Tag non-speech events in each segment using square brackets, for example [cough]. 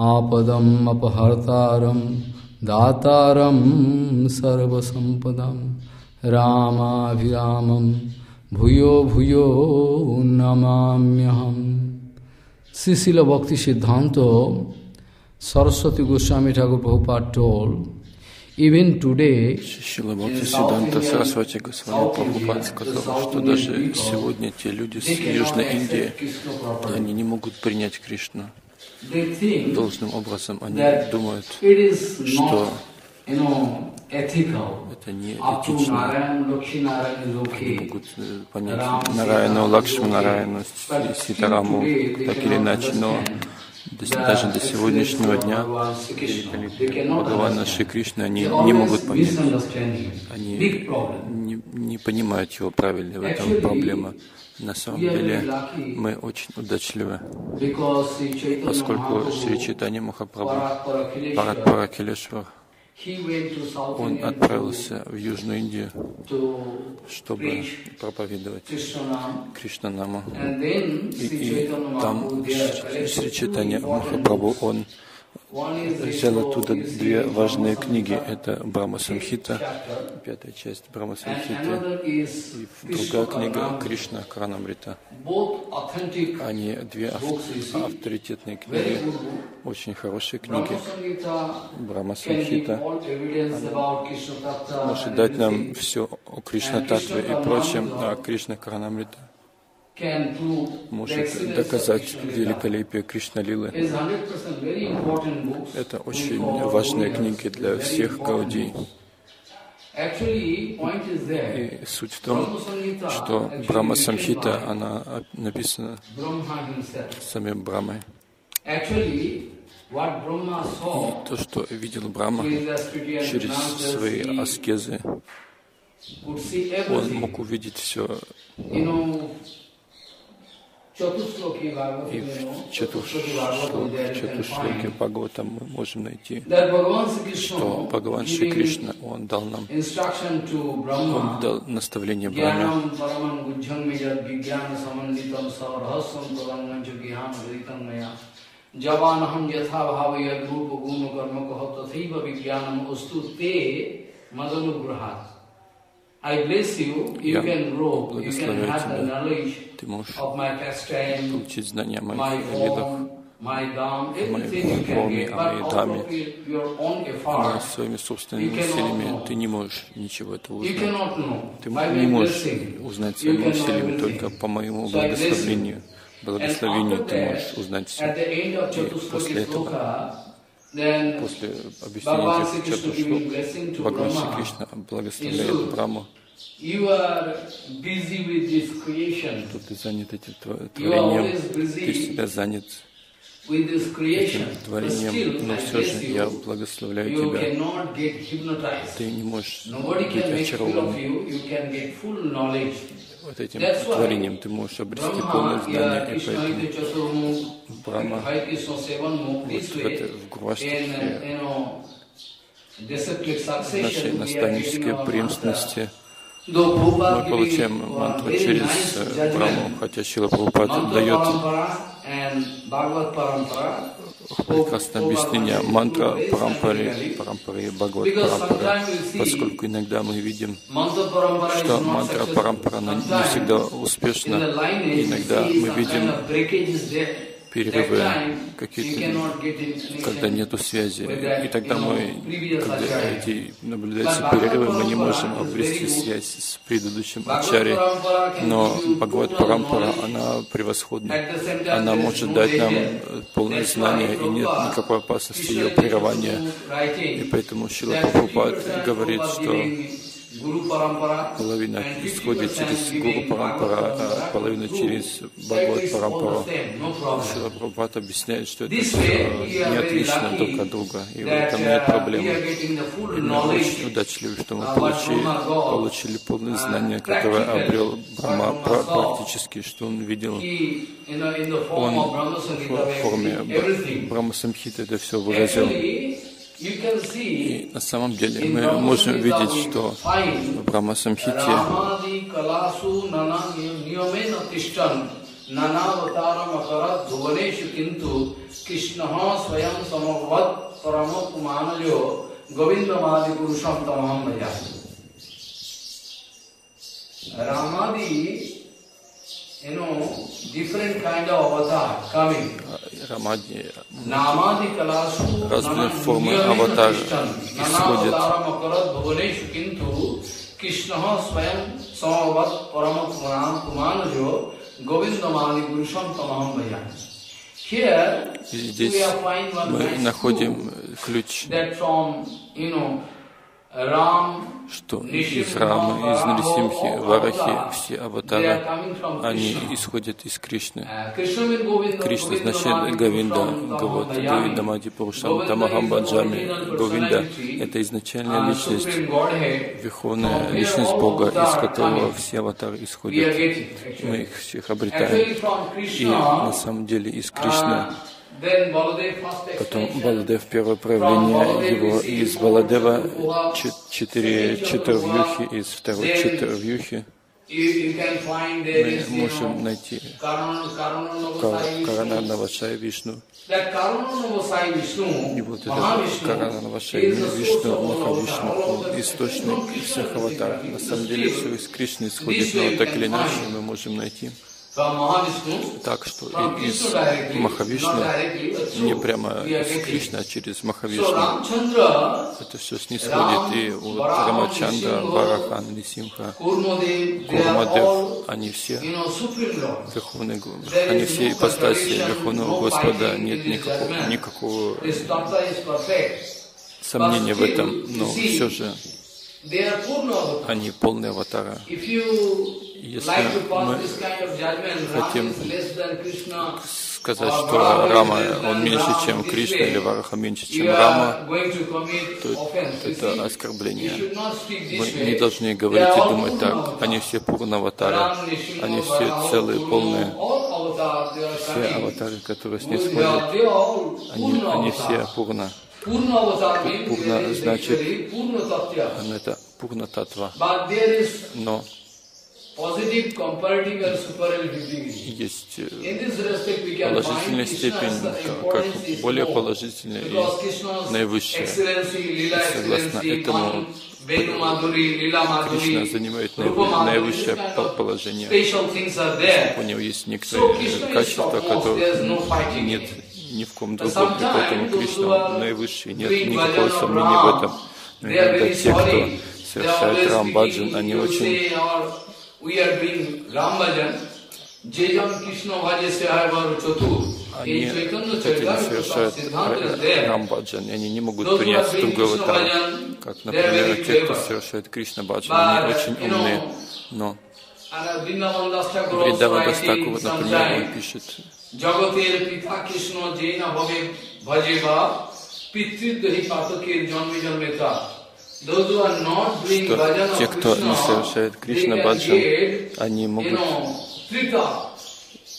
आपदम अपहर्तारम दातारम सर्वसंपदम रामाभिरामम भूयो भूयो नमाम्यहम Sisila Bhakti Siddhanta, Saraswati Goswami Thakur Prabhupada told, even today, Шила Бхакти Сиданта Сарасвати Госвами Прабхупад сказал, что даже сегодня те люди с Южной Индии, они не могут принять Кришну. Должным образом они думают, что это не этично. Они могут э, понять Нараяну, Лакшми Нараяну, Си- Ситараму, так или иначе, но даже до сегодняшнего дня Бхагавана Шри Кришны они не могут понять. Они не, не понимают его правильно, в этом проблема. На самом деле мы очень удачливы, поскольку Шри Чайтанья Махапрабху, Парат Паракелешвар, он отправился в Южную Индию, чтобы проповедовать Кришнанаму. И, и там Шри Чайтанья Махапрабху, он взял оттуда две важные книги. Это Брахма Самхита, пятая часть Брахма Самхиты, и другая книга Кришна Кранамрита. Они две ав- авторитетные книги, очень хорошие книги. Брахма Самхита может дать нам все о Кришна Татве и прочем, а Кришна Кранамрита может доказать великолепие Кришна Лилы. Это очень важные книги для всех гаудий. И суть в том, что Брахма Самхита, она написана самим Брамой. И то, что видел Брахма через свои аскезы, он мог увидеть все и в Чатушлоке, Чатушлоке Бхагаватам мы можем найти, что Бхагаван Шри Кришна, он дал нам, он дал наставление Брахме, जवानहम यथा भाव यद रूप गुण कर्म कह तथैव विज्ञानम अस्तु ते मदनुग्रहात् я can grow, you can благословляю have the тебя. knowledge Ты можешь of my pastime, получить знания о my моих видах, form, my dam, моей форме, о моей даме. но своими собственными You cannot усилиями know. ты не можешь ничего этого you узнать. cannot know. Ты не можешь узнать you своими усилиями только по моему благословению. Благословению ты можешь узнать все. И после этого, после объяснения этих to Бхагаван Шри. Кришна благословляет Браму, что ты занят этим творением, ты всегда занят этим творением, но все же я благословляю тебя. Ты не можешь быть очарован вот этим творением. Ты можешь обрести полное знание, и поэтому This в, это, в нашей mantra. преемственности мы получаем мантру через Браму, хотя Шила Прабхупад дает прекрасное объяснение. Мантра Парампари, Парампари и Бхагават Парампара, поскольку иногда мы видим, что мантра. Парампара не всегда успешна, иногда мы видим перерывы какие-то, когда нету связи. И тогда мы, когда эти наблюдаются перерывы, мы не можем обрести связь с предыдущим ачари. Но Бхагават Парампара, она превосходна. Она может дать нам э, полное знание, и нет никакой опасности ее прерывания. И поэтому Шила Прабхупад 50% говорит, что половина исходит 50% через Гуру Парампара, а половина через Бхагават problem. Шила Прабхупад объясняет, что это не отлично друг от друга, и в этом uh, нет we проблемы. И мы очень удачливы, что мы uh, получили, получили полное uh, знание, которое обрел saw. практически, что он видел. Он в форме. Брахма Самхита это все выразил. Actually, you can see И на самом деле in мы Brahma можем Samhita видеть, we что find в Брахма Самхите Ramadi Рамади, Разные формы аватар исходят. И здесь мы находим ключ, что из Рамы, из Нарисимхи, Варахи, все аватары, они исходят из Кришны. uh, Кришна Madi Говинда, Гавот, Bhajami. Мади Пурушам, Тамахам Баджами. Говинда — это изначальная uh, личность, верховная личность Бога, из которого все аватары исходят. Мы их всех обретаем. И на самом деле из Кришны Потом Баладев, первое проявление его из Баладева, чет- четыре четырвьюхи из второй there Мы можем найти Karana, Karana Ка- Navasai Карана Vishnu. Навашая Вишну. И вот этот Mahavishnu, Карана Навашая is the source Вишну, Махавишну, он источник всех аватаров. the На самом деле все из Кришны исходит, но так или иначе мы можем найти так, что из but не прямо из. Кришны, а через Махавишну. Это все снисходит и у Рамачандра, Варахан, Нисимха, Курмадев, они все Гу- они все ипостаси Верховного Господа, нет никакого, никакого perfect. сомнения в этом, но все же они полные аватара. Если мы хотим Сказать, что Рама, он меньше, чем Кришна, или Вараха меньше, чем Рама, то это оскорбление. Мы не должны говорить и думать так. Они все пурна аватары. Ram, Nishimha, Они все целые, полные. Все аватары, которые They снисходят, они, они все пурна. Is значит-. Это пурна татва. Но есть э, положительная степень, как более положительная и наивысшая. согласно этому, Кришна занимает наивысшее положение. У него есть некоторые качества, которых нет ни в ком другом, и поэтому Кришна наивысший, нет никакого сомнения в этом. Но иногда те, кто совершает Рамбаджан, они очень они хотели совершать. Рамбаджан, и они не могут принять другого там, как, например, те, кто совершает Кришна Баджан, они очень умные, но uh, Вриндава вот, например, он пишет, জগতের পিতা কৃষ্ণ যে না ভবে ভজে বা পিতৃদ্বহি পাতকের জন্মে জন্মে তা Those who are not doing что bhajan of те, кто не Krishna, совершает they Кришна can Баджан, get, они you могут know, trita,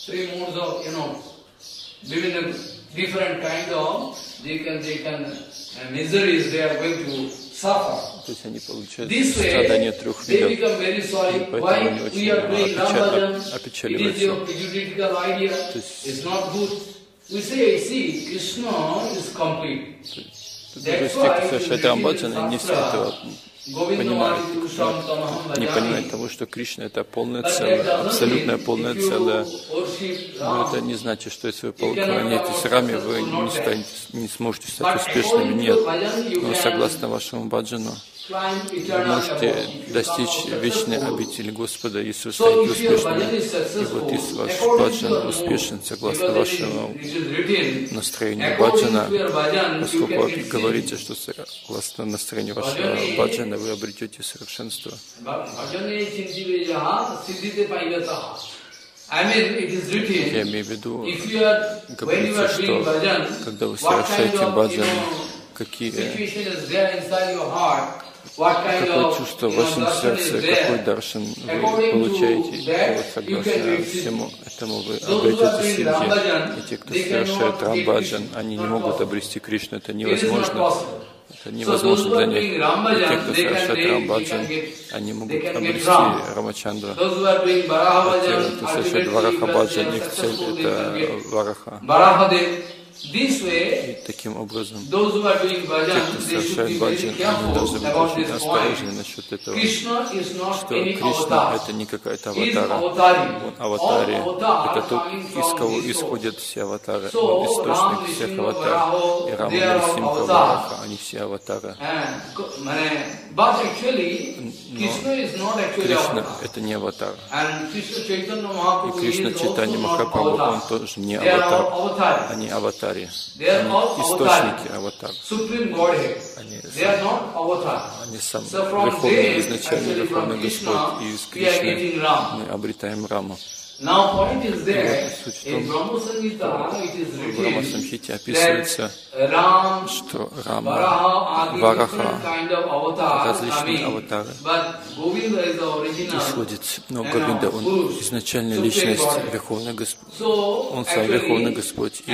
three modes of, you know, বিভিন্ন different kind of, they can, they can, uh, miseries they are going to suffer. То есть они получают страдания трех видов. sorry. поэтому они очень are doing Ram опеча- Bhajan? It is опечаливаются. idea. есть-. То есть те, кто совершает Рамбаджан, они не все этого понимают, не понимают того, что Кришна это полное целое, абсолютное полное целое. Но это не значит, что если вы поклоняетесь Раме, вы не, станете, не сможете стать успешными. Нет. Но согласно вашему баджану, можете достичь вечной обители Господа, если вы станете успешными. И вот если ваш баджан успешен, согласно вашему настроению баджана, поскольку вы говорите, что согласно настроению вашего баджана вы обретете совершенство. Я имею в виду, говорится, что когда вы совершаете баджан, какие, какое чувство в вашем сердце, какой даршан вы получаете, и вот согласно всему этому вы обретете сидхи. И те, кто совершает рамбаджан, они не могут обрести Кришну, это невозможно. Это невозможно для них. И те, кто совершает рамбаджан, они могут обрести Рамачандра. А те, кто совершает варахабаджан, их цель это вараха. И таким образом, те, кто совершает баджан, они должны быть очень осторожны насчет этого, что Кришна это не какая-то аватара, он аватари, это тот, из кого исходят все аватары, он источник всех аватаров, и Рама, Нарисимха, avatars. Вараха, они все аватары. Actually Кришна это не аватар. И Кришна not Махапрабху, он тоже не аватар. all avatars. Они аватари. Они источники аватар. Они. Они сам Верховный, actually Верховный Господь. И из Кришны мы обретаем Раму. Now point is суть в том, В Брахма written Самхите описывается, что Рама, Вараха, различные аватары исходит. Но Говинда, он Supreme личность. Верховный Господь. Он сам Верховный Господь. И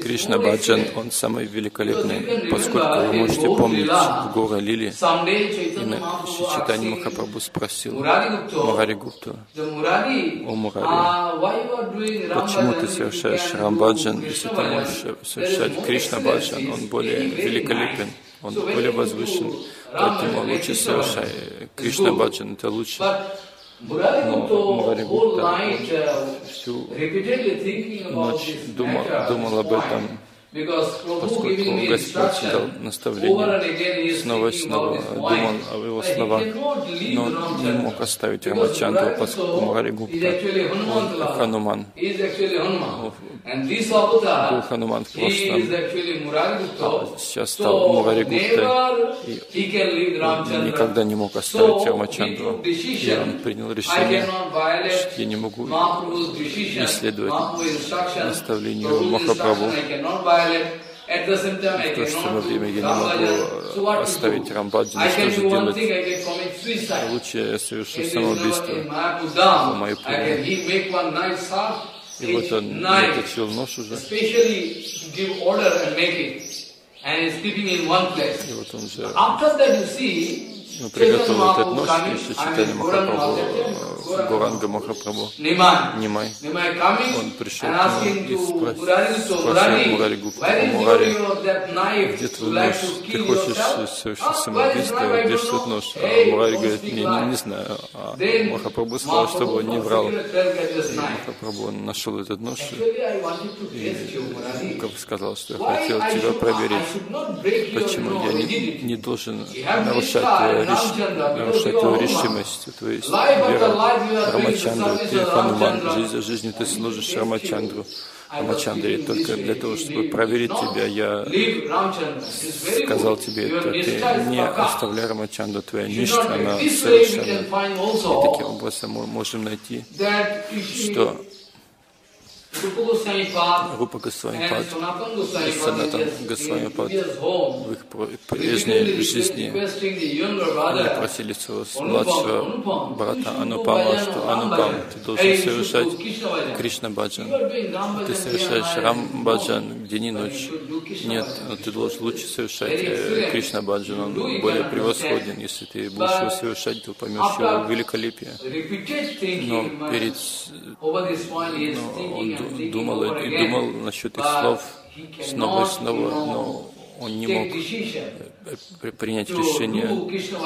Кришна more Баджан, он самый великолепный, поскольку вы можете помнить Гора Лили, и на asking Махапрабху спросил Murari Gupta, Murari, О, Мурари, uh, почему ты совершаешь Рамбаджан, если ты можешь совершать Кришна Баджан, он более великолепен, он более возвышен, поэтому лучше совершай Кришна. Баджан, это лучше. Но Мурари Гупта uh, всю ночь думал, думал об этом, поскольку Господь дал наставление, снова и снова думал о его словах, но не мог оставить Рамачандру, поскольку is Гупта, Хануман. Был Хануман в прошлом, Gupta. а сейчас стал Мурари never И никогда не мог оставить Рамачандру. И он принял решение, что я не могу Mahaprabhu's decision, не следовать Mahaprabhu's instruction, наставлению Махапрабху. Instruction I cannot violate. At the same time, I В то же самое время я не могу оставить. I Что can же do one делать? thing, I can commit suicide. Лучше я совершу самоубийство. nice heart, И вот он наточил нож уже. И вот он же After that you see, ну, приготовил этот нож, и mean, Gauranga Махапрабху, э, Гуранга Махапрабху. Нимай. Он пришел к нему и спросил Мурари is Мурари, где твой нож? Ты хочешь совершить самоубийство, где же know. нож? А Мурари говорит, не, не, не знаю. А Махапрабху сказал, чтобы он не врал. Knife. Махапрабху он нашел этот нож и сказал, что я хотел тебя проверить. Почему я не, не должен нарушать нарушать are решимость, то есть Life Рамачандру, ты Хануман, жизнь за жизнью ты служишь Рамачандру, Рамачандре. Только для того, чтобы проверить тебя, я сказал тебе это, ты не оставляй Рамачандру, твоя ништа, она совершенна. И таким образом мы можем найти, что Рупа Госвами Пад и Санатан Госвами Пад в их прежней жизни Они просили своего младшего брата Анупама, что Анупам, ты должен совершать. Кришна Баджан. Ты совершаешь Рам. Баджан день и ночь. Нет, но ты должен лучше совершать э. Кришна Баджан, он it более превосходен. Если ты будешь его совершать, то поймешь After его великолепие. Но перед но он думал и думал насчет их слов снова и снова, но он не мог э, принять решение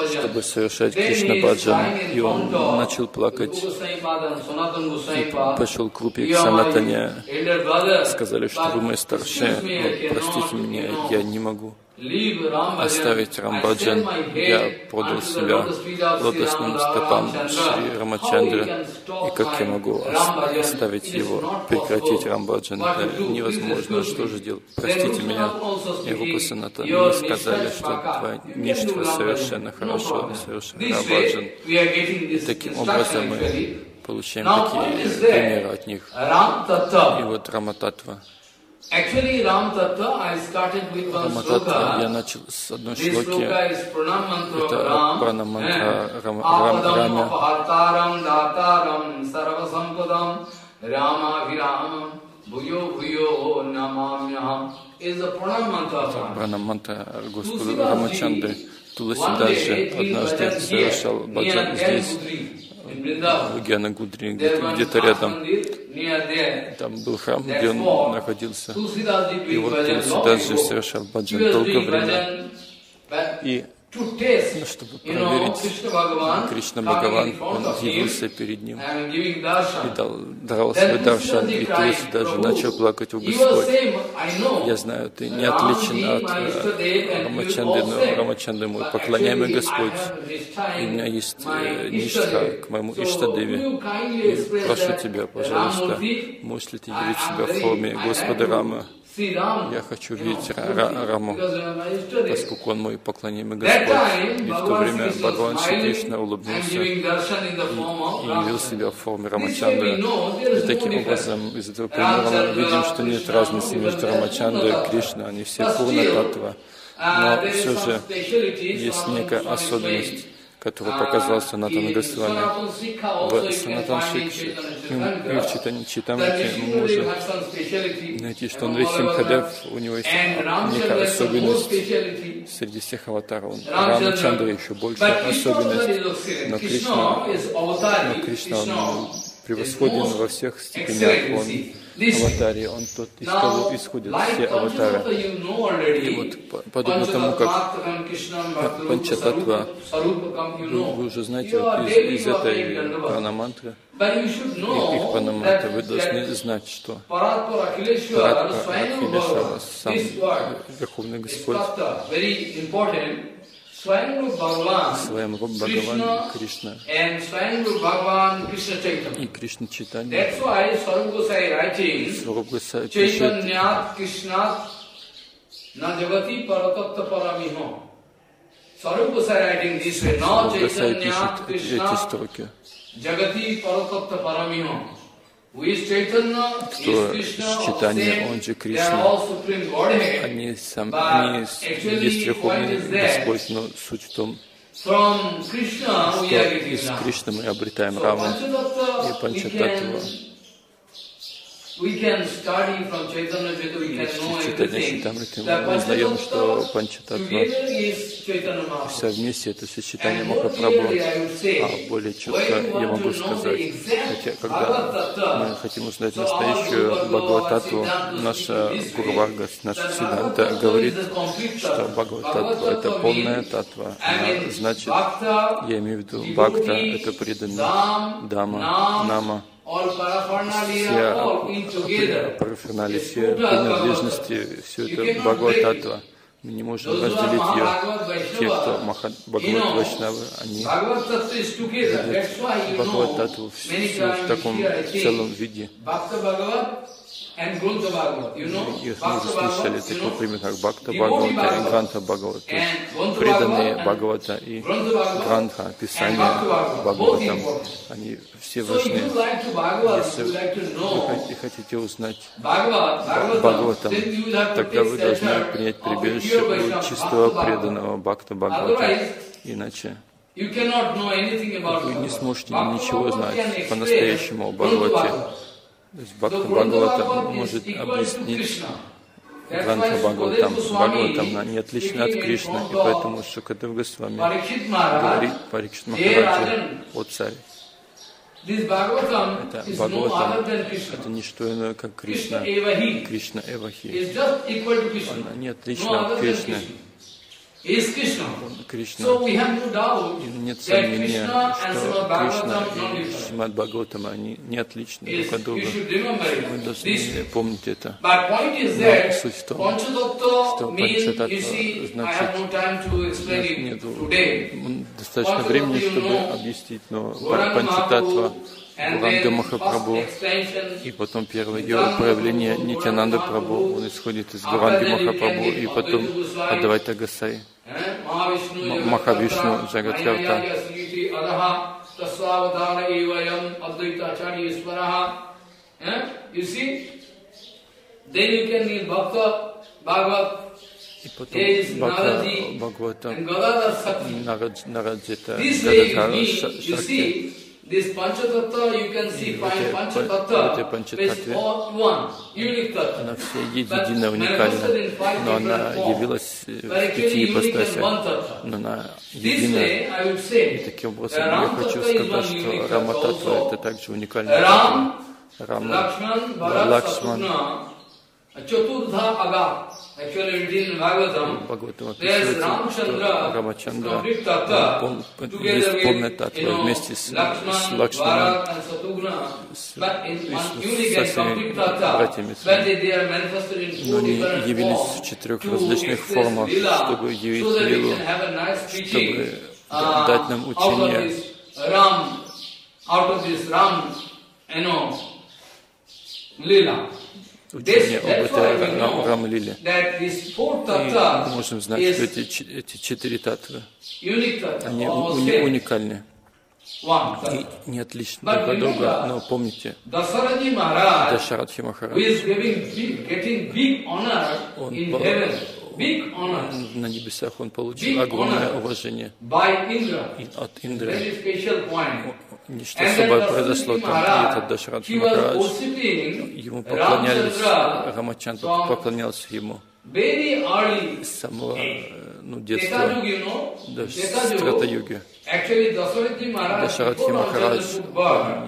чтобы совершать Кришна Баджан, и он начал плакать, и пошел к You к Санатане, сказали, что вы мои старшие, простите меня, я не могу. Оставить Рамбаджан. Я продал себя лотосным стопам. Шри stop И как я могу оставить его, прекратить. Рамбаджан? Это невозможно. Что же делать? Простите меня. И Рупа speaking, Санатан your мне сказали, что ништва совершенно хорошо, совершенно Рамбаджан. Таким образом мы получаем такие примеры от них. И вот Рамататва. Actually, Ram Tattva, I started with one Рамататва я начал с одной This шлоки. sloka is Pranam Mantra Это Ram. Pranam Mantra eh? Ram- Ram- Apadam Ramya. Apahartaram Dataram Sarva Sampadam Rama Viramam Bhuyo Bhuyo Namamyaham is the Pranam Mantra of Ram. Пранам Мантра Господу Рамачандры. Туласи даже однажды совершал баджан здесь, Гьянагудре, There где-то, рядом. Там был храм, где он находился. И вот ago. совершал баджан долгое время. И ну, чтобы проверить, Кришна Бхагаван, он явился перед ним и дал, давал свой даршан, и Тулси даже "Prabhu, начал плакать, «О he was Господь, я знаю, ты не отличен от Рамачанды, но Рамачанды мой поклоняемый Господь, и у меня есть э, ништха к моему Иштадеве. И прошу тебя, пожалуйста, можешь ли ты явить себя в форме Господа Рама? Я хочу видеть Ра- Ра- Раму, поскольку он мой поклоняемый Господь. И в то время Бхагаван Шри Кришна улыбнулся и явил себя в форме Рамачанды. И таким образом, из этого примера мы видим, что нет разницы между Рамачандой и Кришной, они все Пурна Татва. Но все же есть некая особенность, которую показал Санатан Госвами. В Санатан Шикше и в Читане Читамрите найти, что он весь Симхадев, у него есть некая особенность среди всех аватаров. Он Рамачандра еще больше особенность, но Кришна, но Кришна превосходен во всех степенях. Он аватаре, он тот, из кого исходят все аватары. И вот по- подобно тому, как Панчататва, вы, вы уже знаете вот из, из этой пранамантры, их, пранамантры, вы должны знать, что Паратпара Акхилешава, сам Верховный Господь, Своем Руб Бхагаван Кришна и Кришна Читания. Сваруб Госвами пишет, Сваруб Chaitanyat пишет эти строки. jagati paratatta paramiho. Читания, same. он же Кришна. Они сам, они есть Верховный? Господь, но суть в том, что из. Кришны мы обретаем. Panchatattva, И we Everything. Читамриты мы узнаем, что Панчататва все вместе это сочетание And more Махапрабху. А более четко я могу сказать, хотя когда мы хотим узнать настоящую Бхагавататву, наша Варга, наша Сиданта говорит, что. Бхагавататва – это полная татва. Она значит, я имею в виду, Бхакта – это преданный, Dham, Дама, Нама, все together. парафернали, It's все total принадлежности, все это Бхагавататва. Мы не можем разделить ее. Те, кто Бхагават Вайшнавы, они Бхагават Татву все в таком целом виде. Их мы слышали Bhagavad, you такой know, пример, как Бхакта Бхагавата и. Гранта Бхагавата. То есть преданные Бхагавата и and Писание Бхагаватам, они все важны. Если вы хотите узнать Бхагаватам, тогда вы должны принять прибежище у чистого преданного Бхакта Бхагавата. Иначе вы не сможете ничего знать по-настоящему о Бхагавате. То есть Бхакта Бхагавата может объяснить Гранта Бхагаватам. Бхагаватам не отлична от Кришны, и поэтому Шукадев Госвами говорит Парикшит Rajan, о Bhagavatam это Бхагаватам, это не что иное, как Кришна, Кришна Эвахи. Она не отлична от Кришны. Кришна. Нет сомнения, что Кришна и. Шримад Бхагаватам, они не отличны друг от друга. it. должны помнить это. Но суть в том, что I значит, нет достаточно времени, чтобы объяснить, но Панчататва, Then Махапрабху и потом первое ее проявление Нитянанда Прабху, он исходит из Гуранги Махапрабху, и потом Адвайта Гасай, eh, Махавишну. Eh? Bhagavad, и потом Бхакта Бхагавата, Нараджита, Гададхара Шакти. This Panchatattva, you can see Panchatattva is Панчататтве all one, unique tattva. она вся единая, уникальна, но она явилась э, в пяти ипостасях, но она единая. И таким образом я хочу is сказать, что unique Рама tattva Татва это также уникальный таttва. Ram, Рама, Lakshman, Bharat, Lakshman. Бхагаватам описывается, что Рамачандра он with, татва вместе с, с Лакшманом, с- unique со всеми братьями Но они явились в четырех различных формах, чтобы явить лилу, чтобы uh, дать нам учение. out of this Ram, you know, lila. Учение об этой know Рамлиле. И мы можем знать, что эти, эти четыре татвы, они уни- уникальны и не отличны друг от друга. Но помните, Дашарадхи Махарадж, Он на небесах он получил огромное уважение. От Индры. Ничто then особое произошло там, и этот was Махарадж, ему поклонялись, from поклонялся ему. с самого э, ну, детства, Dasaraji Maharaj, Дашарадхи before Махарадж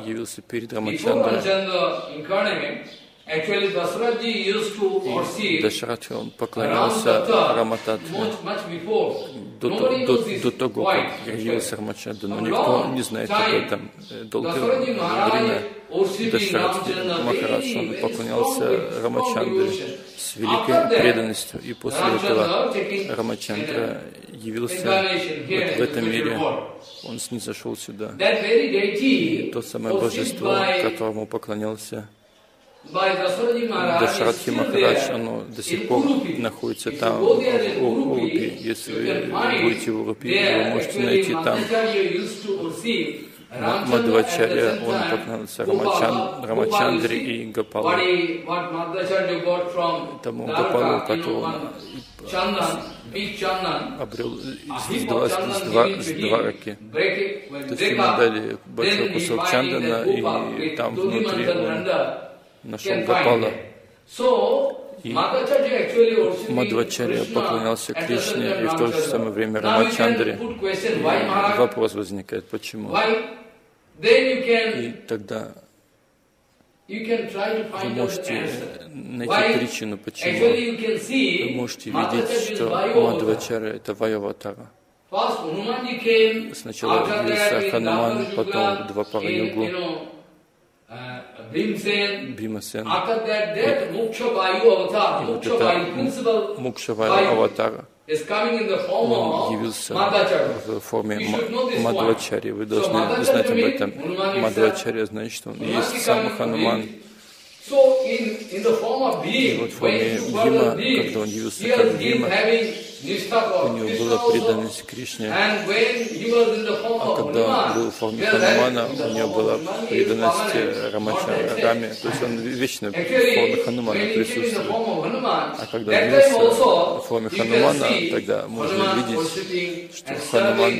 явился перед Рамачандрой. Дашарадхи он поклонялся Рамататве до, до, до того, как явился Рамачандра, но никто не знает об этом. Э, Долгое время Дашарадхи Махарадж он поклонялся Рамачандре с великой преданностью. И после этого Рамачандра явился вот в этом мире. Он снизошел сюда. Deity То самое божество, которому поклонялся Дашарадхи Махарадж, оно до сих пор находится там, в. Udupi, Если вы будете в Урупи, вы можете найти там the он поклонялся Рамачан- Рамачандре и from Тому know, которого обрел с, два, То есть ему дали большой кусок Чандана, и там внутри он Can find Гопала. И Krishna поклонялся Кришне, и в то же самое время Рамачандре. И вопрос возникает, почему? И тогда вы можете найти причину, почему. Вы можете видеть, что Vayu Мадхвачаря — это Вайаватара. Сначала явился Хануман, потом Yuga, Двапара in, Югу, uh, avatar, И вот это Мукшавая Аватара, он явился в форме You should know this Ма- point. Мадхвачарьи. Вы должны знать об этом. Мадхвачарья значит, что он есть сам Хануман. И вот в форме being, когда он явился как Nishtha у него была преданность Кришне. А когда он был в форме Ханумана, у него была преданность Рамача Раме. То есть он вечно в форме Ханумана присутствует. А когда явился в форме Ханумана, тогда можно видеть, что Хануман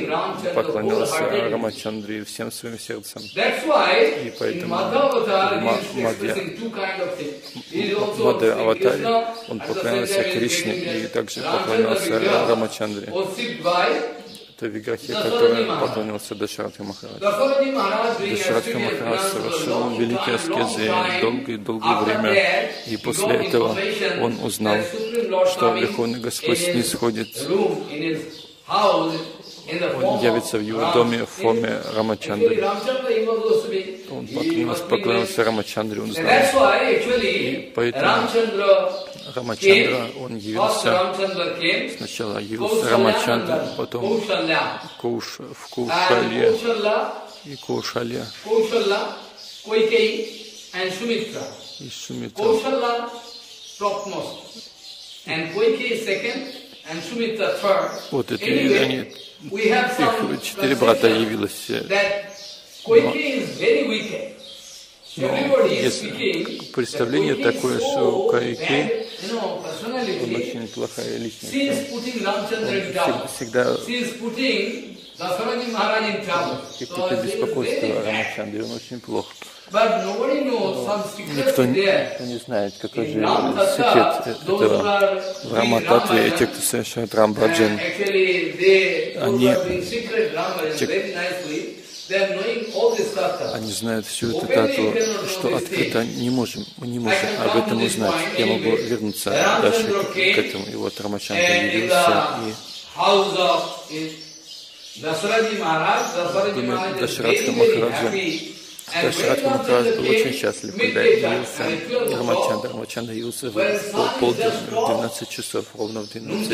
wholeheartedly. Рамачандре всем своим сердцем. И поэтому also Мадхе Аватаре он поклонялся is Кришне и также поклонялся Vigraha Рамачандре. Это Виграхи, который поклонился Дашаратхи Махарадж. Дашаратхи Махарадж совершил великие аскезы долгое-долгое время. И после этого он узнал, что Верховный Господь снисходит, the form Он явится в его доме в форме Рамачандры. Он поклонился, поклонился Рамачандре, он знал. actually поэтому Рамачандра, он явился, сначала явился Рамачандра, потом. Куш, в Кушале и Кушале и third. Вот Anyway, они, их четыре брата явилось. э. Но is есть представление такое, что know, он очень плохая личность. down. Всегда Какие-то беспокойства "Very bad." Рамачандры, он очень плох. Никто, не знает, какой же секрет этого. В Рамататве те, кто совершает Рамбаджан, Они- те- они знают всю эту тату, что открыто не можем, мы не можем об этом узнать. Я могу вернуться дальше к, к этому. И вот in явился, и Доме very Махараджа. when Махарадж был очень счастлив, когда явился at 12 o'clock, Рамачандра. Рамачандра явился в пол- полдень, в 12 часов, ровно в 12.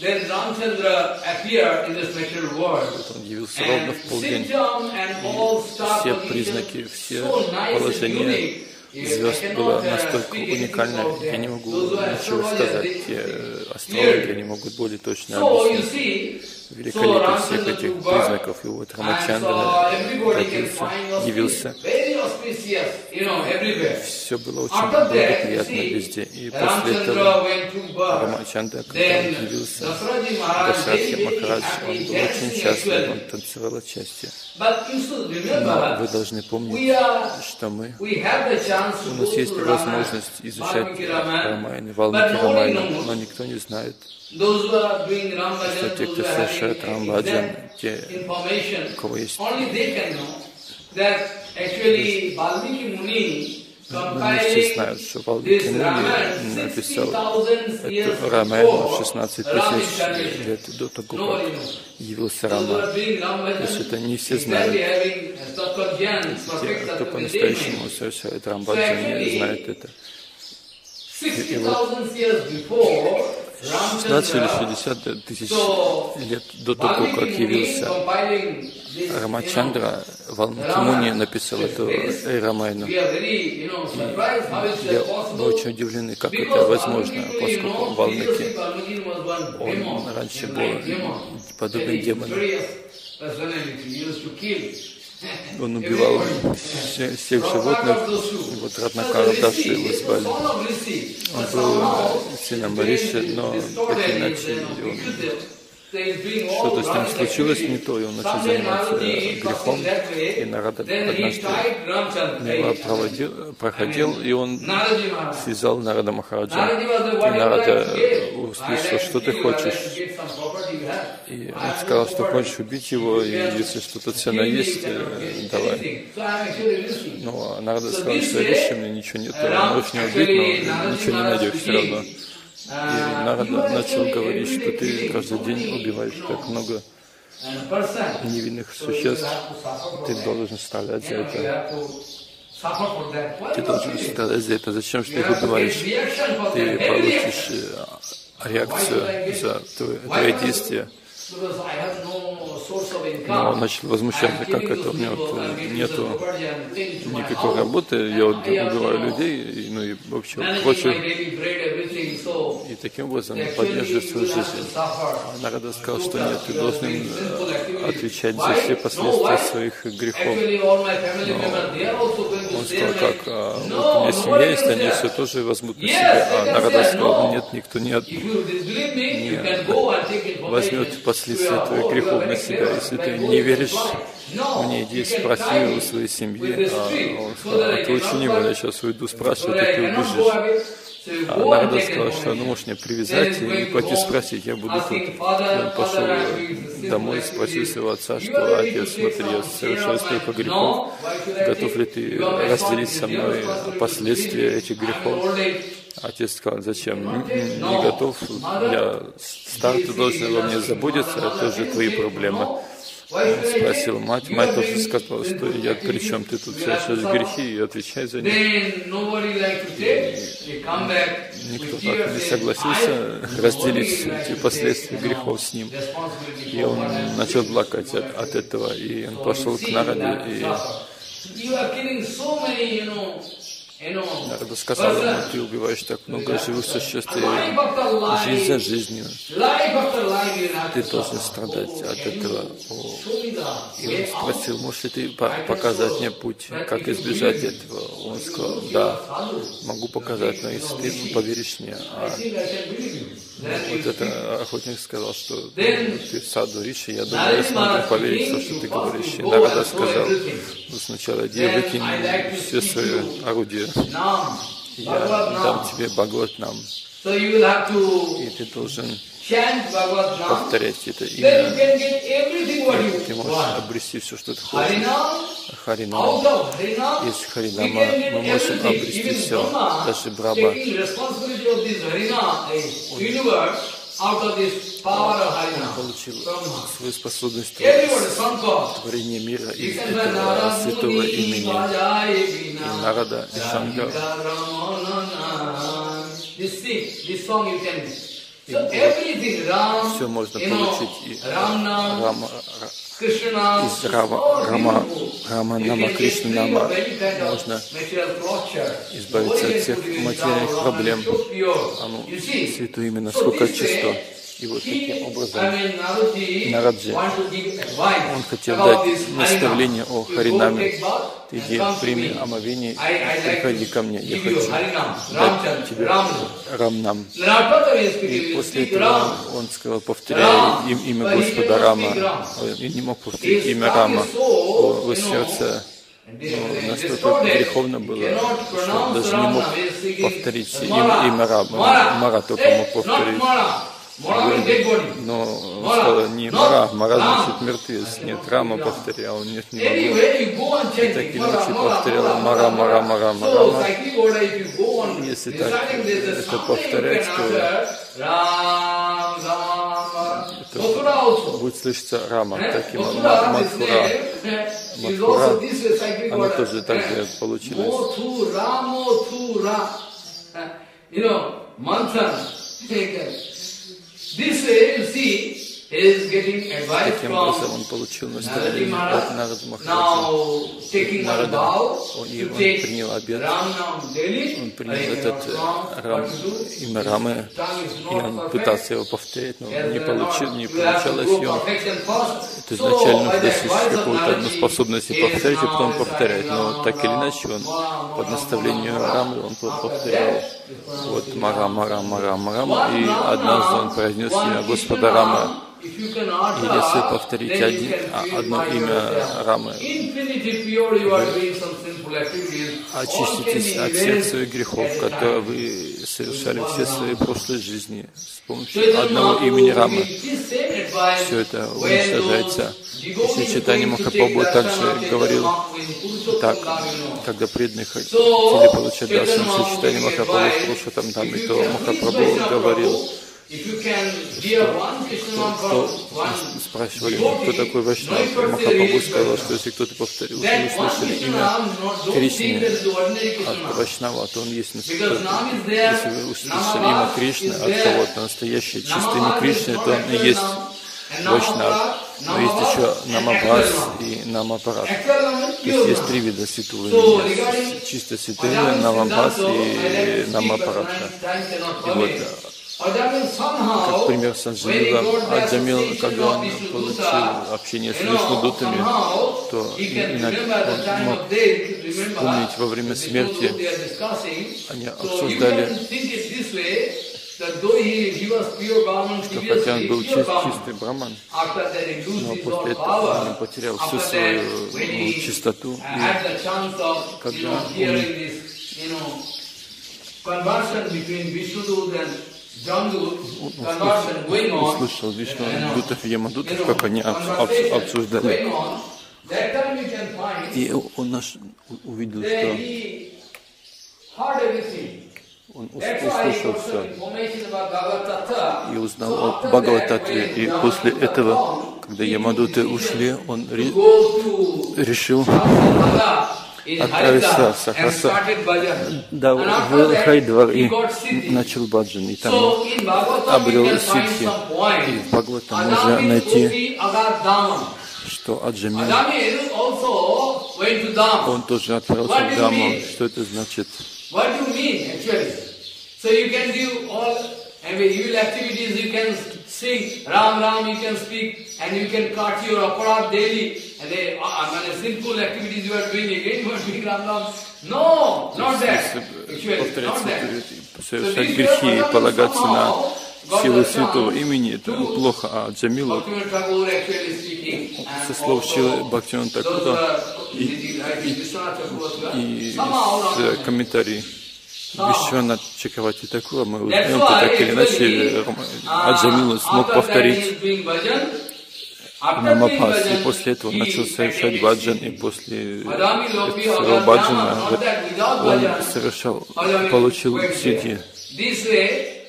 Noontime, then Ramchandra appeared in this material world. Он явился ровно в And полдень. symptom and all star Все признаки, все so nice and положения звезд было uh, настолько уникально, я не могу ничего сказать. Те э, астрологи, они могут более точно объяснить великолепие всех этих признаков. И вот Рамачандра can родился, явился. Все было очень благоприятно везде. И после этого. Рамачандра, когда он явился, very Махарадж, он был очень счастлив, он танцевал от счастья. But you should Но вы должны помнить, что мы У нас есть возможность изучать but Валмики knows. но никто не знает, Что те, кто совершает Рамбаджан, те, у кого есть но не все знают, что Валмики Муни написал 60,000 years эту Рамайну before 16 Ram тысяч лет до того, как явился Рама. То есть это не все знают. Те, кто по-настоящему совершает Рамбаджан, знают это. 60,000 years before 16 или Ramchandra 60 тысяч лет до того, как явился Рамачандра, Валмики Муни написал эту э, Рамайну. is Я, очень удивлены, как это возможно, поскольку one он раньше был подобен демону. Он убивал всех животных. Вот Ратнакара Даши его звали. Он был сыном Риши, но так иначе он что-то с ним случилось не то, и он начал заниматься грехом. И Нарада однажды мимо проводил, проходил, и он связал Нарада Махараджа. И Нарада услышал, что ты хочешь. И он сказал, что хочешь убить его, и если что-то ценное есть, э, давай. Ну, а Нарада сказал, что Риши мне ничего нет, можешь не убить, но ничего не найдешь все равно. И Нарада начал говорить, что ты каждый день убиваешь так много невинных существ, ты должен страдать за это. Ты должен страдать за это. Зачем же ты их убиваешь? Ты получишь э, реакцию за твое, твои действия. Но он начал возмущаться, как это, у меня вот э, нету никакой работы, я вот убиваю людей, и, ну и вообще прочее. И таким образом поддерживает свою жизнь. А Нарада сказал, что нет, ты должен э, отвечать за все последствия своих грехов. Он сказал, как, а, вот у меня семья есть, они все тоже возьмут на себя. А Нарада сказал, нет, никто не, от- не возьмет последствия твоих грехов на себя. Если ты не веришь мне, иди спроси у своей семьи. А сказал, а ты учени меня, я сейчас уйду спрашивать, и ты убежишь. А Нарада сказал, что ну можешь меня привязать и пойти спросить, я буду тут. И он пошел домой, спросил своего отца, что отец, смотри, я совершаю столько грехов, готов ли ты разделить со мной последствия этих грехов? Отец сказал, зачем? Не, не готов, я стар, ты должен обо мне заботиться, это уже твои проблемы. Спросил мать, мать тоже сказала, что я при чем ты тут совершаешь грехи и отвечай за них. Никто так не согласился разделить эти последствия грехов с ним. И он начал плакать от, от этого, и он пошел к Нараде, и Нарада сказал ему, person. ты убиваешь так много живых существ, и жизнь за жизнью. Ты должен страдать от этого. И он спросил, можешь ли ты по- показать мне путь, как избежать этого? Он сказал, да, могу показать, но если ты поверишь мне. А вот это охотник сказал, что ты саду Риши, я думаю, я смогу поверить то, что ты говоришь. И Нарада сказал, ну сначала иди выкинь все свои орудия, я дам тебе Бхагават нам. И ты должен. Повторять это имя. Ты можешь обрести все, что ты хочешь. Харинам. Из Харинама мы можем обрести все. Даже of Harinam. получил свою способность творения мира из этого святого имени. И Radhikaramana. This thing, this song you can. Ram, все можно получить и Nam, Рама, из Рама, so Рама. Рама Нама, Кришна Нама. Можно избавиться от всех материальных проблем. Оно святое имя So насколько this way, чисто. И вот таким образом Нараджи, advice он хотел дать наставление о Харинаме. иди, прими омовение, приходи ко мне. Я хочу дать тебе. Рамнам. И после этого он сказал, повторяй Рам. им- имя Господа Рама. Он не мог повторить имя Рама. Его сердце they- настолько греховно было, что даже не мог повторить имя, Рама. Мара только мог повторить. Но не Мара, Мара значит мертвец. Нет, Рама повторял, нет, не могу. Chanting. Так иначе повторял Мара, Мара. Мара, Мара. Если так это повторять, то also. Будет слышаться Рама, Eh? так и Матхура. eh, Матхура, Она тоже так Eh? же получилась. Eh, You know, manthan. This way you see Таким образом он получил наставление от Нарада a Нарада. и он принял daily. он принял этот э, Рам, имя Рамы, и он пытался его повторять, но не, получил, не получалось, и он perfection first. то So, изначально Naraji, способности he is повторять, и потом повторять. Но так или иначе он под наставлением Рамы он повторял вот Мара, Мара, Мара, Мара, One и однажды он произнес имя Господа Рама. Если повторить один, а, одно имя. Рамы. All очиститесь от всех своих грехов, которые вы совершали все свои прошлые жизни с помощью одного имени Рамы. Все это уничтожается. Если Читание Махапрабху также говорил так, когда преданные хотели получать даршан Chaitanya с Читание Mahaprabhu Махапрабху в Пурушатам if Даме, то Махапрабху говорил, One спрашивали, кто такой Вайшнав, Махапрабху сказал, что если кто-то повторил, Krishna имя Кришны от. Вайшнава, то он есть настоящий. Если вы услышали имя Кришны от кого-то, настоящее чистое имя Кришны, то он и есть Вайшнав. Но есть еще Намабхас и Намапарат. То есть есть три вида святого имени. Чисто святое Намабхас и Намапаратха. И вот, как пример Санджамила, Аджамил, когда он получил общение с Вишнудутами, то иногда он мог вспомнить во время смерти, они обсуждали, что хотя он был чист, чистый браман, но после этого он потерял всю свою ну, чистоту. И когда он услышал Вишну Дутов и Ямадутов, как они об- об- обсуждали. И он наш, увидел, что он ус- услышал все и узнал о Бхагавататве. И после этого, когда Ямадуты ушли, он ре- решил отправиться в Сахаса, да, в Хайдвар и начал баджан. И там обрел ситхи. И в Бхагаватам можно найти, что Dham. он тоже отправился в Даму. Что это значит? So you can do all activities, you can sing Ram Ram, you can speak, and you can cut your aparat daily. And they, uh, I mean, sinful activities you are doing again, you are doing Ram Ram. No, not that. Actually, not that. совершать грехи и полагаться на the святого имени, это плохо, а Джамилу со слов Бхактивинода those Такура the Vishwanath Chakravarti, и somehow so. комментарий Вишванат Чакравати Такура мы узнаем, что так или иначе uh, Аджамила смог повторить Намапас, и после этого начал совершать баджан, и после Adami баджана он совершал, получил сидьи. uh,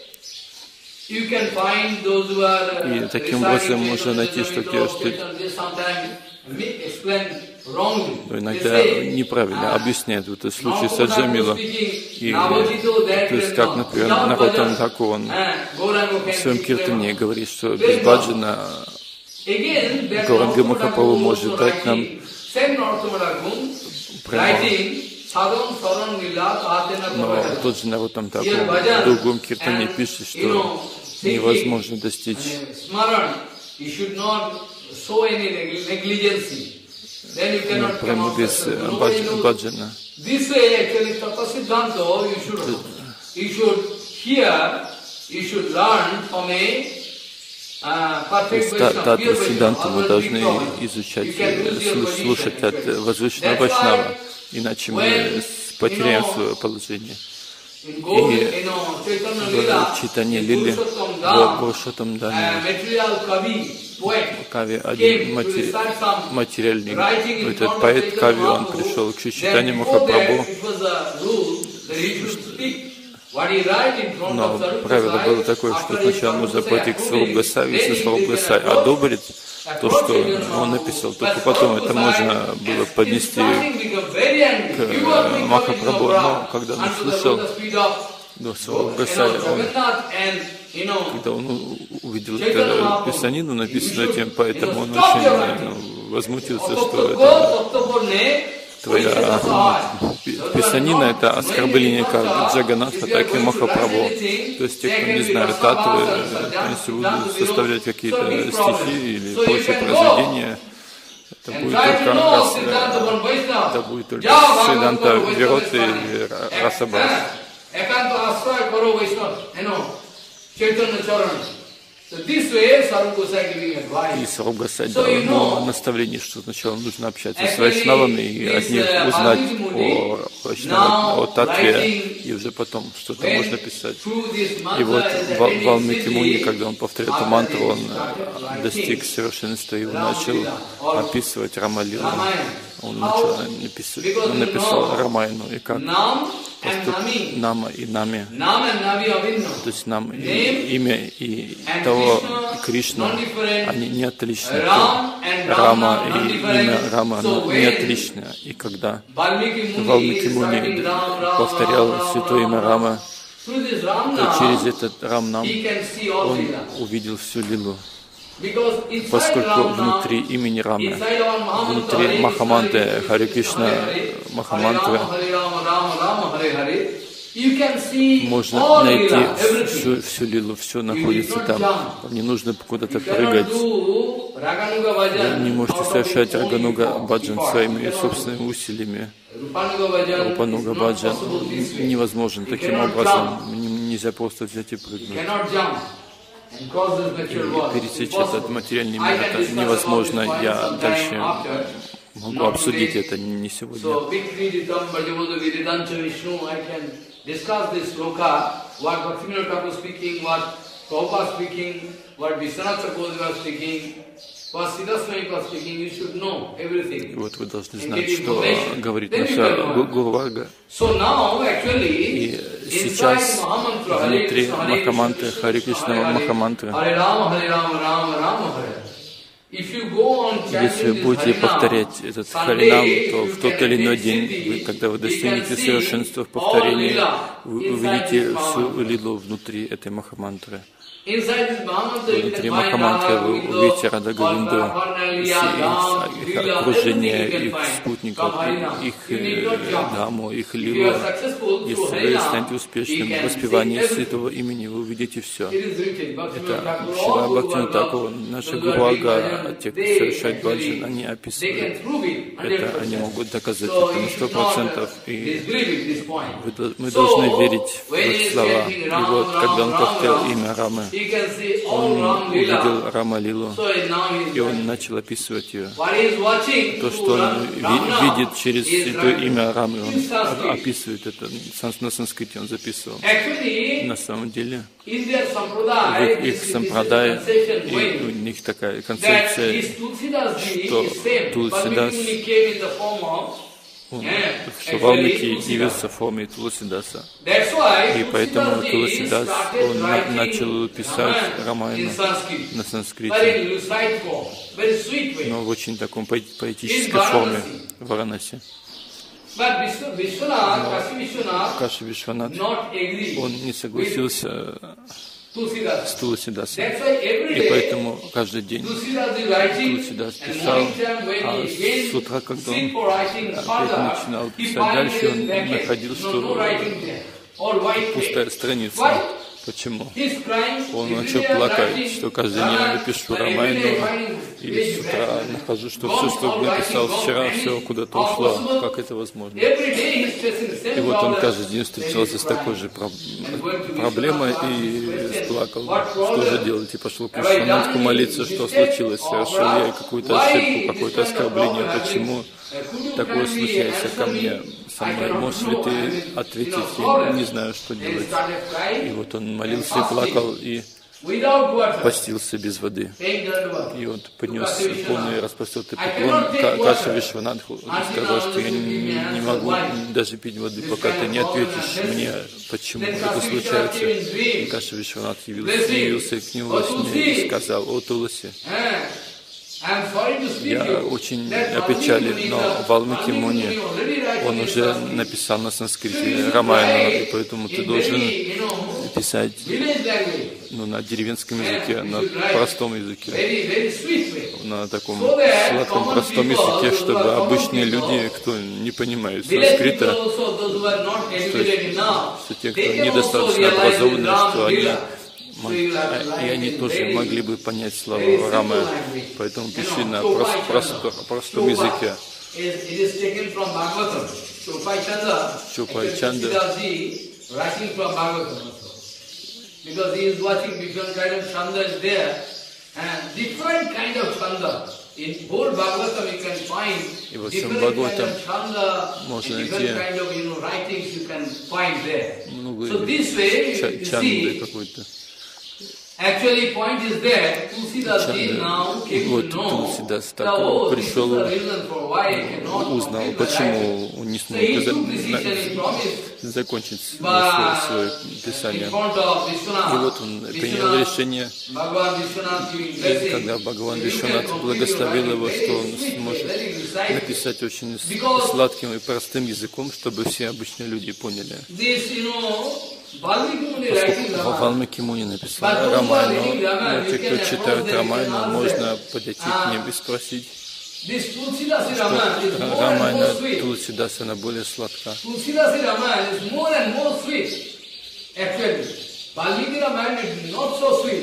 И таким образом можно найти, что Charitamrita, что They иногда неправильно uh, объясняют вот этот случай с speaking, И, то есть, как, например, without Наротам bhajan, Таку, он uh, Gauranga в своем киртане говорит, что без баджана Mahaprabhu Махапрабху может дать нам прямо. Но тот же Наротам Таку Here в другом киртане пишет, что невозможно достичь прямо без э, баджана. This way, actually, Tattva you should, you should hear, you should learn from a uh, То perfect есть та- Vaishnava, Татву pure Сиданту мы должны изучать, э, слушать от э, возвышенного Вайшнава, иначе мы потеряем свое положение. И in Лили, kavi, poet, Кави, один some материальный, этот поэт Кави, он пришел к that, Махапрабху, но правило было такое, что сначала нужно пойти к approved Сваруб it, Госави, then если he Сваруб can Госай approach- одобрит то, что он написал, только потом это можно было поднести к Махапрабху, но когда он услышал до Сваруб you know, Госая, он когда он увидел Mahaprabhu, писанину, написанную you should, этим поэтом, you know, он очень э, ну, возмутился, что это твоя писанина — это оскорбление как Джаганатха, так и Махапрабху. То есть те, кто не знает, татвы, если будут составлять какие-то стихи или прочие произведения, это будет только, рас, это будет только Сиданта Вирот и Расабас. Чайтанна Чарана. И Саруб Гасай дал ему наставление, что сначала нужно общаться с вайшнавами и от них uh, узнать о вайшнавах, о татве, и уже потом что-то можно писать. И вот attaining Валмики Муни, когда он повторял эту мантру, он э, достиг совершенства и начал описывать Рамалилу. Он, Because он написал Рамайну, и как Nami. Нама и Нами. То есть нам и- имя и того Кришна, они не отличны. Рама и имя Рама не when отлично. И когда Валмики Муни повторял святое имя Рама, то через этот Рам Нам он увидел всю Лилу. Поскольку внутри имени Рамы, внутри Махаманты, Hare Кришна, see можно найти всю, всю Лилу, все находится там. Не нужно куда-то прыгать. Вы не можете совершать Рагануга. Баджан своими собственными усилиями. Рупануга Баджан невозможен таким образом. Нельзя просто взять и прыгнуть. World. Пересечь этот материальный мир, это невозможно. Я дальше могу обсудить это не сегодня. So, Vikriditam Bhajavoda Vididancha Vishnu, I can discuss this sloka, what Bhaktivinoda Thakur speaking, what Prabhupada speaking, what Vishwanath Chakravarti was speaking, what Siddhaswami was speaking, you should know И everything. вот вы должны знать, что говорит наша can learn. Гу- Гуру Варга. So now, И actually, сейчас внутри Харе Krishna Кришна, Hare. Если вы будете повторять этот харинам, то в тот или иной день, вы, когда вы достигнете совершенства в повторении, вы увидите всю лилу внутри этой махамантры. Внутри Махамантры вы увидите Рада Говинду, их окружение, их спутников, их даму, их лилу. Если вы станете успешным в воспевании святого имени, вы увидите все. Это Шила Бхактина Такова, наша Гуру Ага, те, кто совершает баджан, они описывают это, они могут доказать это на сто процентов. И мы должны верить в слова. И вот, когда он повторил имя Рамы, он увидел Рамалилу, и он начал описывать ее. То, что он видит через это имя Рамы, он описывает это. На санскрите, он записывал. На самом деле, в их, сампрадае, у них такая концепция, что Тулсидас что Валмики явился в форме Туласидаса. И поэтому Туласидас, он на, начал писать Рамайну на санскрите, но в очень таком поэтической форме в Варанаси. Но Каши Вишванат, он не согласился с Туласидасом. И поэтому каждый день Туласидас писал, а с утра, когда он опять начинал писать дальше, он находил, что пустая страница. Почему? Он начал плакать, что каждый день я напишу Рамайну, и с утра нахожу, что все, что написал вчера, все куда-то ушло. Как это возможно? И вот он каждый день встречался с такой же проблемой и сплакал. Что же делать? И пошел к Вишванатку молиться, что случилось. Совершил я какую-то ошибку, какое-то оскорбление. Почему такое случается ко мне? Со мной, можешь ли ты ответить? Я не знаю, что делать. И вот он молился и плакал, и постился без воды. И он поднес полный распростертый поклон Каша Вишванатху и сказал, что я не, могу даже пить воды, пока ты не ответишь мне, почему это случается. И Каша Вишванат явился, явился к нему во сне и сказал, о Туласи, я очень опечален, но Валмики Муни, он уже написал на санскрите Рамайну, и поэтому ты должен писать ну, на деревенском языке, на простом языке, на таком сладком простом языке, чтобы обычные люди, кто не понимает санскрита, что, что те, кто недостаточно образованы, что они и они тоже могли бы понять слова Рамы, поэтому пиши на прост, прост, простом языке. Чупай Чанда because he is watching different kind of chanda is there and different kind of chanda. In whole Bhagavatam you can find different kind of chanda, different kind of you know know that oh, пришел, узнал, почему он не смог закончить свое, свое писание. И вот он принял решение, когда Бхагаван Вишванат благословил его, что он сможет написать очень сладким и простым языком, чтобы все обычные люди поняли. Валмики Муни написал Рамайну, но те, кто читают Рамайну, можно подойти к ним и спросить, что Рамайна Тулсидас, она более сладка.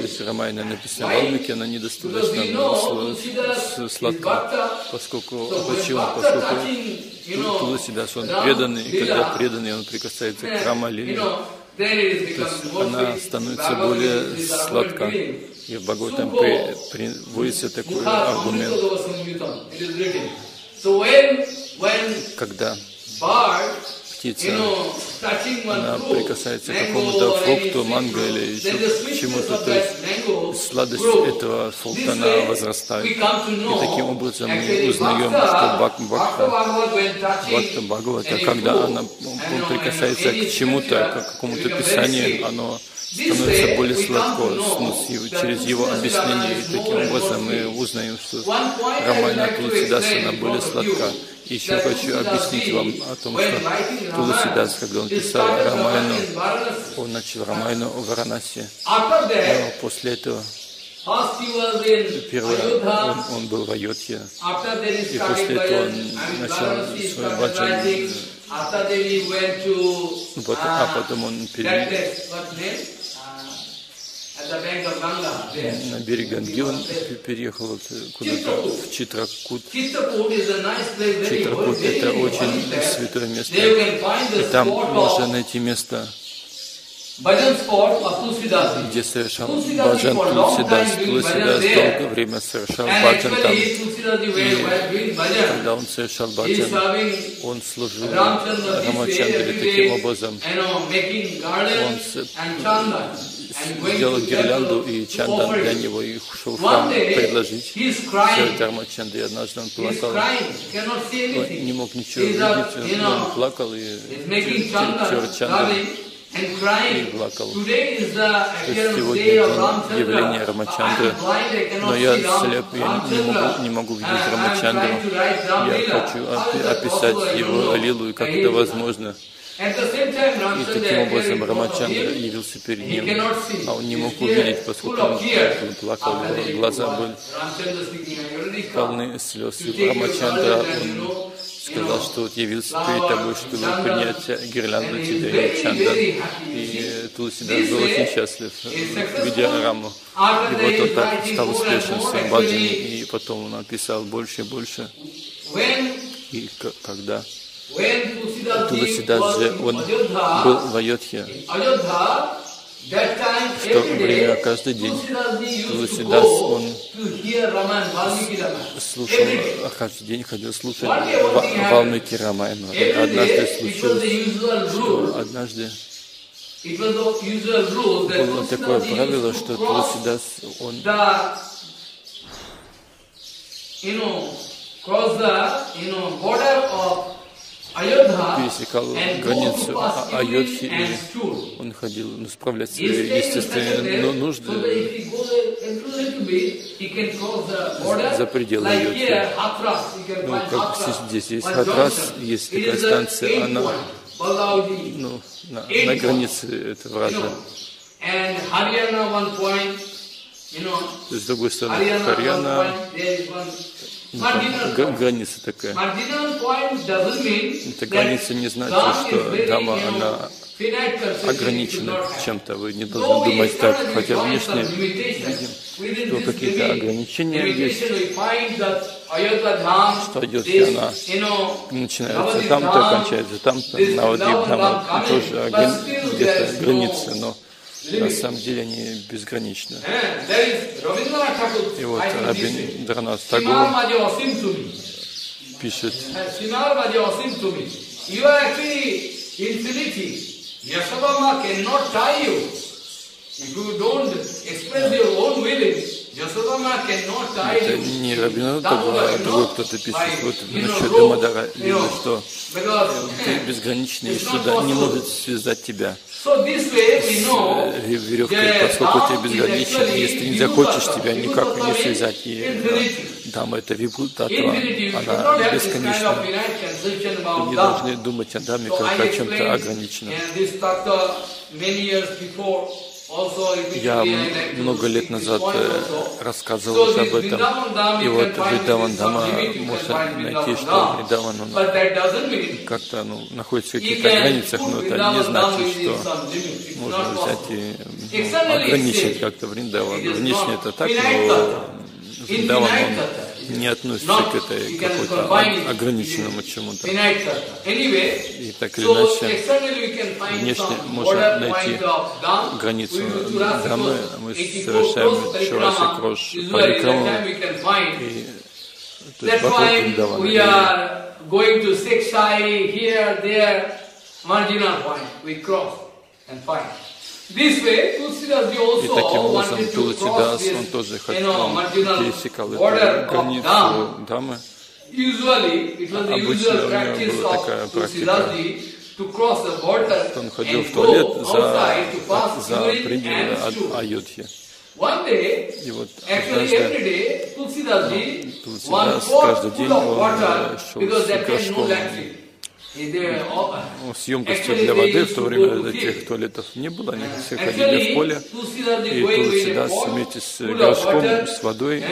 Если Рамайна написана Валмики, она недостаточно сладка, поскольку, почему? Поскольку Тулсидас, он преданный, и когда преданный, он прикасается к Рамалиле, то есть она становится более сладка. И в Бхагаватам при, приводится такой аргумент. Когда птица, она прикасается к какому-то фрукту, манго или еще к чему-то, то есть сладость этого фрукта, она возрастает. И таким образом мы узнаем, что бхакта, бхакта Бхагавата, когда она прикасается к чему-то, к какому-то писанию, оно становится более сладко через его объяснение. И таким образом мы узнаем, что Рамайна Тулсидасана более сладка. Еще хочу объяснить вам о том, что Тулсидас, когда он писал Рамайну, он начал Рамайну в Варанаси. Но после этого Первое, он, он был в Айодхе, и после этого он начал свой баджан, а потом он пере... на берег Ганги он переехал куда-то в Читракут. Читракут — это очень святое место. И там можно найти место, где совершал баджан Тулсидас. Тулсидас долгое время совершал баджан там. И когда он совершал баджан, он служил Рамачандре таким образом. Он сделал гирлянду и чандан для него и храм предложить все Рамачанды. И однажды он плакал. Он не мог ничего видеть, он плакал и тер чандан и плакал. То есть сегодня день явления Рамачандры, но я слеп, я не могу, не могу видеть Рамачандру. Я хочу описать его Алилу, и как это возможно. И таким образом Рамачандра явился перед ним, а он не мог увидеть, поскольку он плакал, глаза были полны слез. И Рамачандра, он сказал, что вот явился перед тобой, чтобы принять гирлянду тебе и чандан. И Тулсидан был очень счастлив, видя Раму. И вот он так стал успешен в своем баджане, и потом он написал больше и больше. И когда Тулсидас же, он был в Айодхе, в то время каждый день. Туласидас, он слушал, каждый день ходил слушать Валмики Рамайну. Однажды случилось, что однажды было такое правило, что Туласидас, он cross the you know, border of пересекал границу Айодхи, и он ходил ну, справлять свои естественные нужды. за пределы Айодхи. Ну, как здесь есть Хатрас, есть такая станция, она ну, на, на границе этого рада. С другой стороны, Харьяна, граница такая. Эта граница не значит, что дама, она ограничена чем-то. Вы не должны думать так, хотя внешне видим, что какие-то ограничения есть, что идет она начинается там-то, кончается там-то, на вот там тоже где-то границы, но на самом деле они безграничны. И вот Рабиндранат Тагор пишет, Yasodhama cannot tie you. If you don't express your own willing, это не Рабина Тагор, а другой кто-то пишет. Вот насчет Дамадара, видно, что? Ты безграничный, что да, не может связать тебя с э, веревкой, поскольку ты безграничен, если ты не захочешь, тебя никак не связать. И дама это вибутатва, она бесконечна. Вы не должны думать о даме как о чем-то ограниченном. Я много лет назад э, рассказывал об этом. И вот Видаван Дама можно найти, что Видаван он как-то ну, находится в каких-то границах, но это не значит, что можно взять и ну, ограничить как-то Вриндаван. Внешне это так, но Вриндаван он не относится к этой какой-то ограниченному чему-то. И так или иначе, внешне можно найти границу дамы. Мы совершаем Шураси Крош Парикраму, и то есть вокруг Вриндавана. going to Siksai, here, there, marginal point, we cross and find. И таким образом Туласидас, он тоже хотел, пересекал эту границу дамы. Обычно у него была такая практика. to cross the border Он ходил в туалет за, за пределы day, И вот actually однажды Tulsidas one каждый день он, water шел because с горшком. С емкостью для воды в то время таких туалетов не было, они все ходили в поле. И going with a Тулсидас pot вместе с full of горшком, с водой И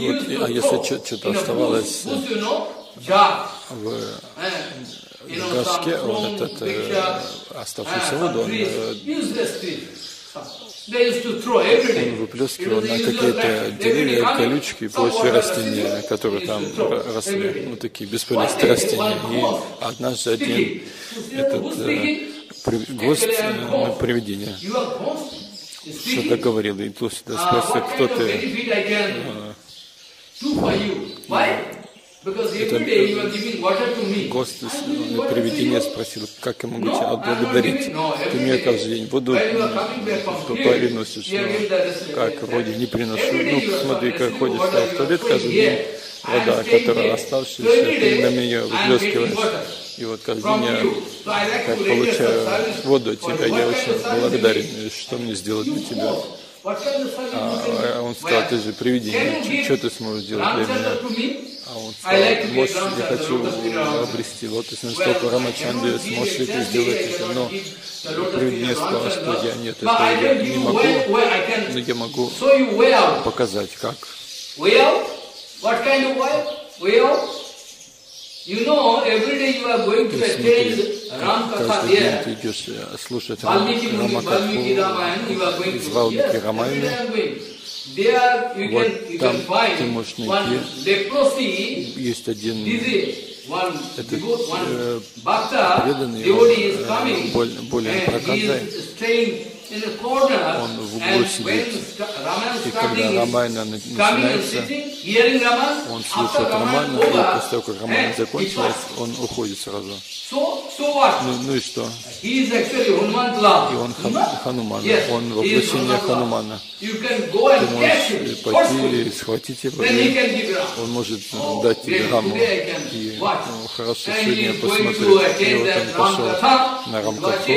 вот, а если что-то оставалось, в горшке, вот этот э, Ah, воду он, trees, э, useless trees. They used to throw every day. он выплескивал It was на какие-то деревья, колючки и прочие растения, которые там росли, ну такие бесполезные растения. И однажды один этот э, при- гость, э? Speaking. что-то говорил, и Тулсидас Uh, спросил, кто ты? I can do for you? Why? Because every Это- day you are giving water to me. Гость э, you. спросил, как я могу тебя отблагодарить? Ты мне каждый день воду приносишь, но как вроде не приношу. Ну, смотри, как ходишь там в туалет каждый день, вода, которая оставшаяся, ты на меня выплескиваешь. И вот каждый день я как получаю воду от тебя, я очень благодарен. Что мне сделать для тебя? А он сказал, ты же привидение, что ты сможешь сделать для меня? А он сказал, можешь, я хочу обрести лотосный стоп Рамачанды, сможешь ли ты сделать это? Но привидение Ram сказал, что я нет, этого я не могу, но я могу показать, как. Way out? What kind of way? Way out? You know, every day you are going to attend Ram Katha there. ты идешь э, слушать Рамакатху из. Валмики Рамайны. Вот там ты можешь one найти- Есть один Этот, one э, bhakta, преданный, э, болен проказой. Он в углу сидит. И когда Рамайна начинается, он слушает Рамайна, и после того, как Рамайна закончилась, он уходит сразу. Ну, ну и что? И он Хан-? Хануман, он воплощение. Ханумана. Ты можешь пойти и схватить его, и он может Oh, дать тебе раму. И ну, хорошо сегодня посмотреть. to И вот он пошел на Рамкатху.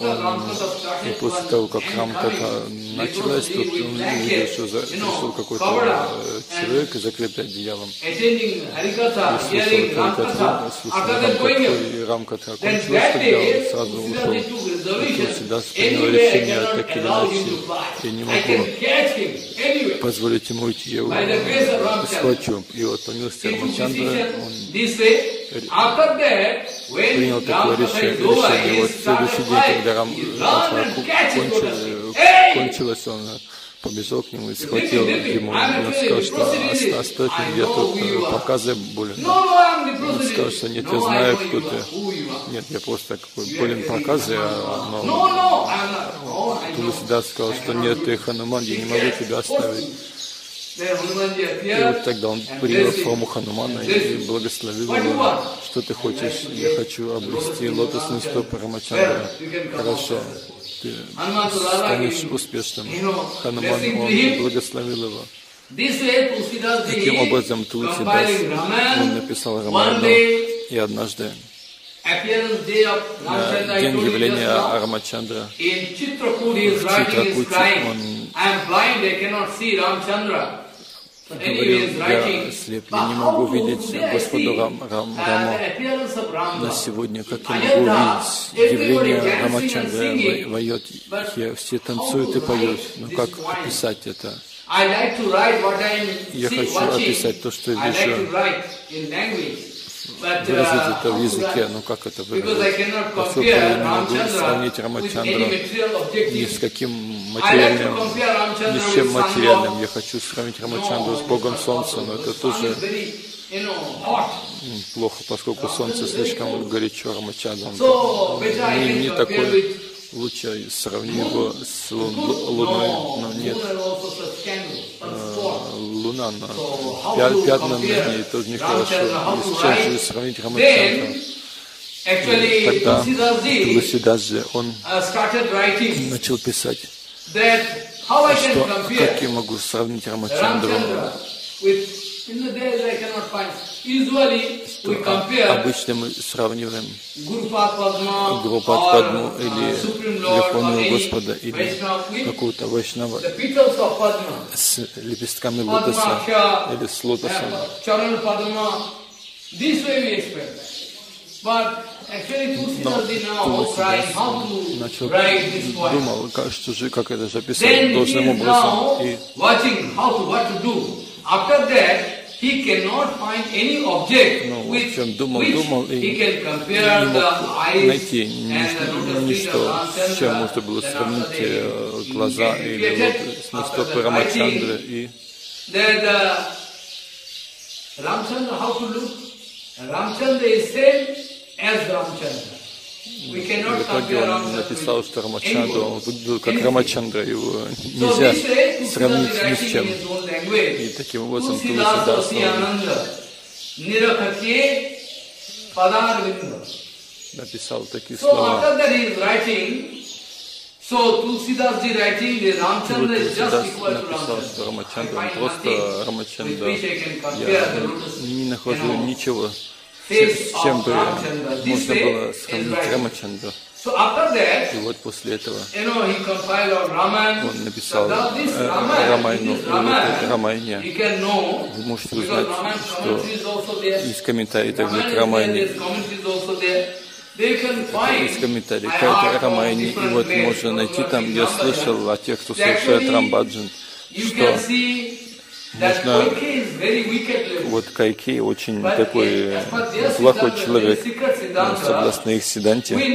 И после того, как coming, началась, тут он hair, что за- пришел какой-то э, человек, закрытый одеялом. attending Harikatha, И слушал Харикатху, слушал и Рамкатха кончилась, тогда он сразу ушел. Took resolution. Tulsidas принял решение, так или иначе, я не могу позволить ему уйти, я его схвачу. И вот по милости decision он принял такое решение. решение. Вот следующий день, когда Рам his кончил-. Hey! кончилось, он побежал к нему и схватил ему. Он сказал, что leprosy «Оста- оставь меня, тут э, показывай болен. Он сказал, что нет, я знаю, кто ты. Нет, я просто болен getting а но всегда сказал, что нет, ты Хануман, я не могу тебя оставить. И вот тогда он him. форму Ханумана и благословил его. Что ты хочешь? Я хочу обрести лотосный стоп Рамачандра. Хорошо. Ты станешь успешным. Хануман, он благословил его. Таким образом, Тулсидас, он написал day, и однажды, на день явления Рамачандра, В crying, он говорил, is я writing, слеп, я не могу видеть I Господа Рам, Рам, Рама. На сегодня, как я Ayodhya, могу увидеть явление everybody dancing Рамачандры, and singing, в Айодхе, все танцуют и поют, но как описать это? Я хочу описать то, что я вижу. Выразить uh, это в языке, но как это выразить? Поскольку я не могу сравнить material ни с каким материальным, ни с чем материальным. Я хочу сравнить Рамачандру с Богом Солнца, но это тоже плохо, поскольку Солнце слишком горячо I Не, не такой лучше сравни его с. Луной, но нет. Луна на пятна на ней тоже нехорошо. Ramchandra, how И to с чем же write? сравнить actually, Тогда же, он uh, начал писать, что как я могу сравнить Рамачандру Обычно мы сравниваем or Падму uh, или Верховного Господа или какого-то Вайшнава с лепестками лотоса или с лотосом. uh, how to начал, думал, как, что же, как это же описать должным образом. И watching how to what to do. After that, he cannot find any object Ну, в with общем, думал, which думал и he can compare не the мог eyes найти ни- and the lotus feet of ничто, с чем Ramchandra можно было that сравнить after they э, глаза или created, вот after стопы the Рамачандры. writing, И that uh, Ramchandra, how to look? Ramchandra is same as Ramchandra. В итоге он написал, что Рамачандра, он выглядел как. Рамачандра, его нельзя сравнить ни с чем. И таким образом Padarvinda. написал такие слова. so Tulsidas ji writing, the Ramchandra is just equal to Ramchandra. Find просто Рамачандра. Я не нахожу ничего, с чем бы можно было сравнить. Рамачандру. И вот после этого он написал э, Рамайну. Рамайне вы можете узнать, что из комментариев также к Рамайне, из комментариев к Рамайне, и вот можно найти там, я слышал о тех, кто Рамбаджан, You что lady. вот Кайкей очень такой плохой человек, согласно их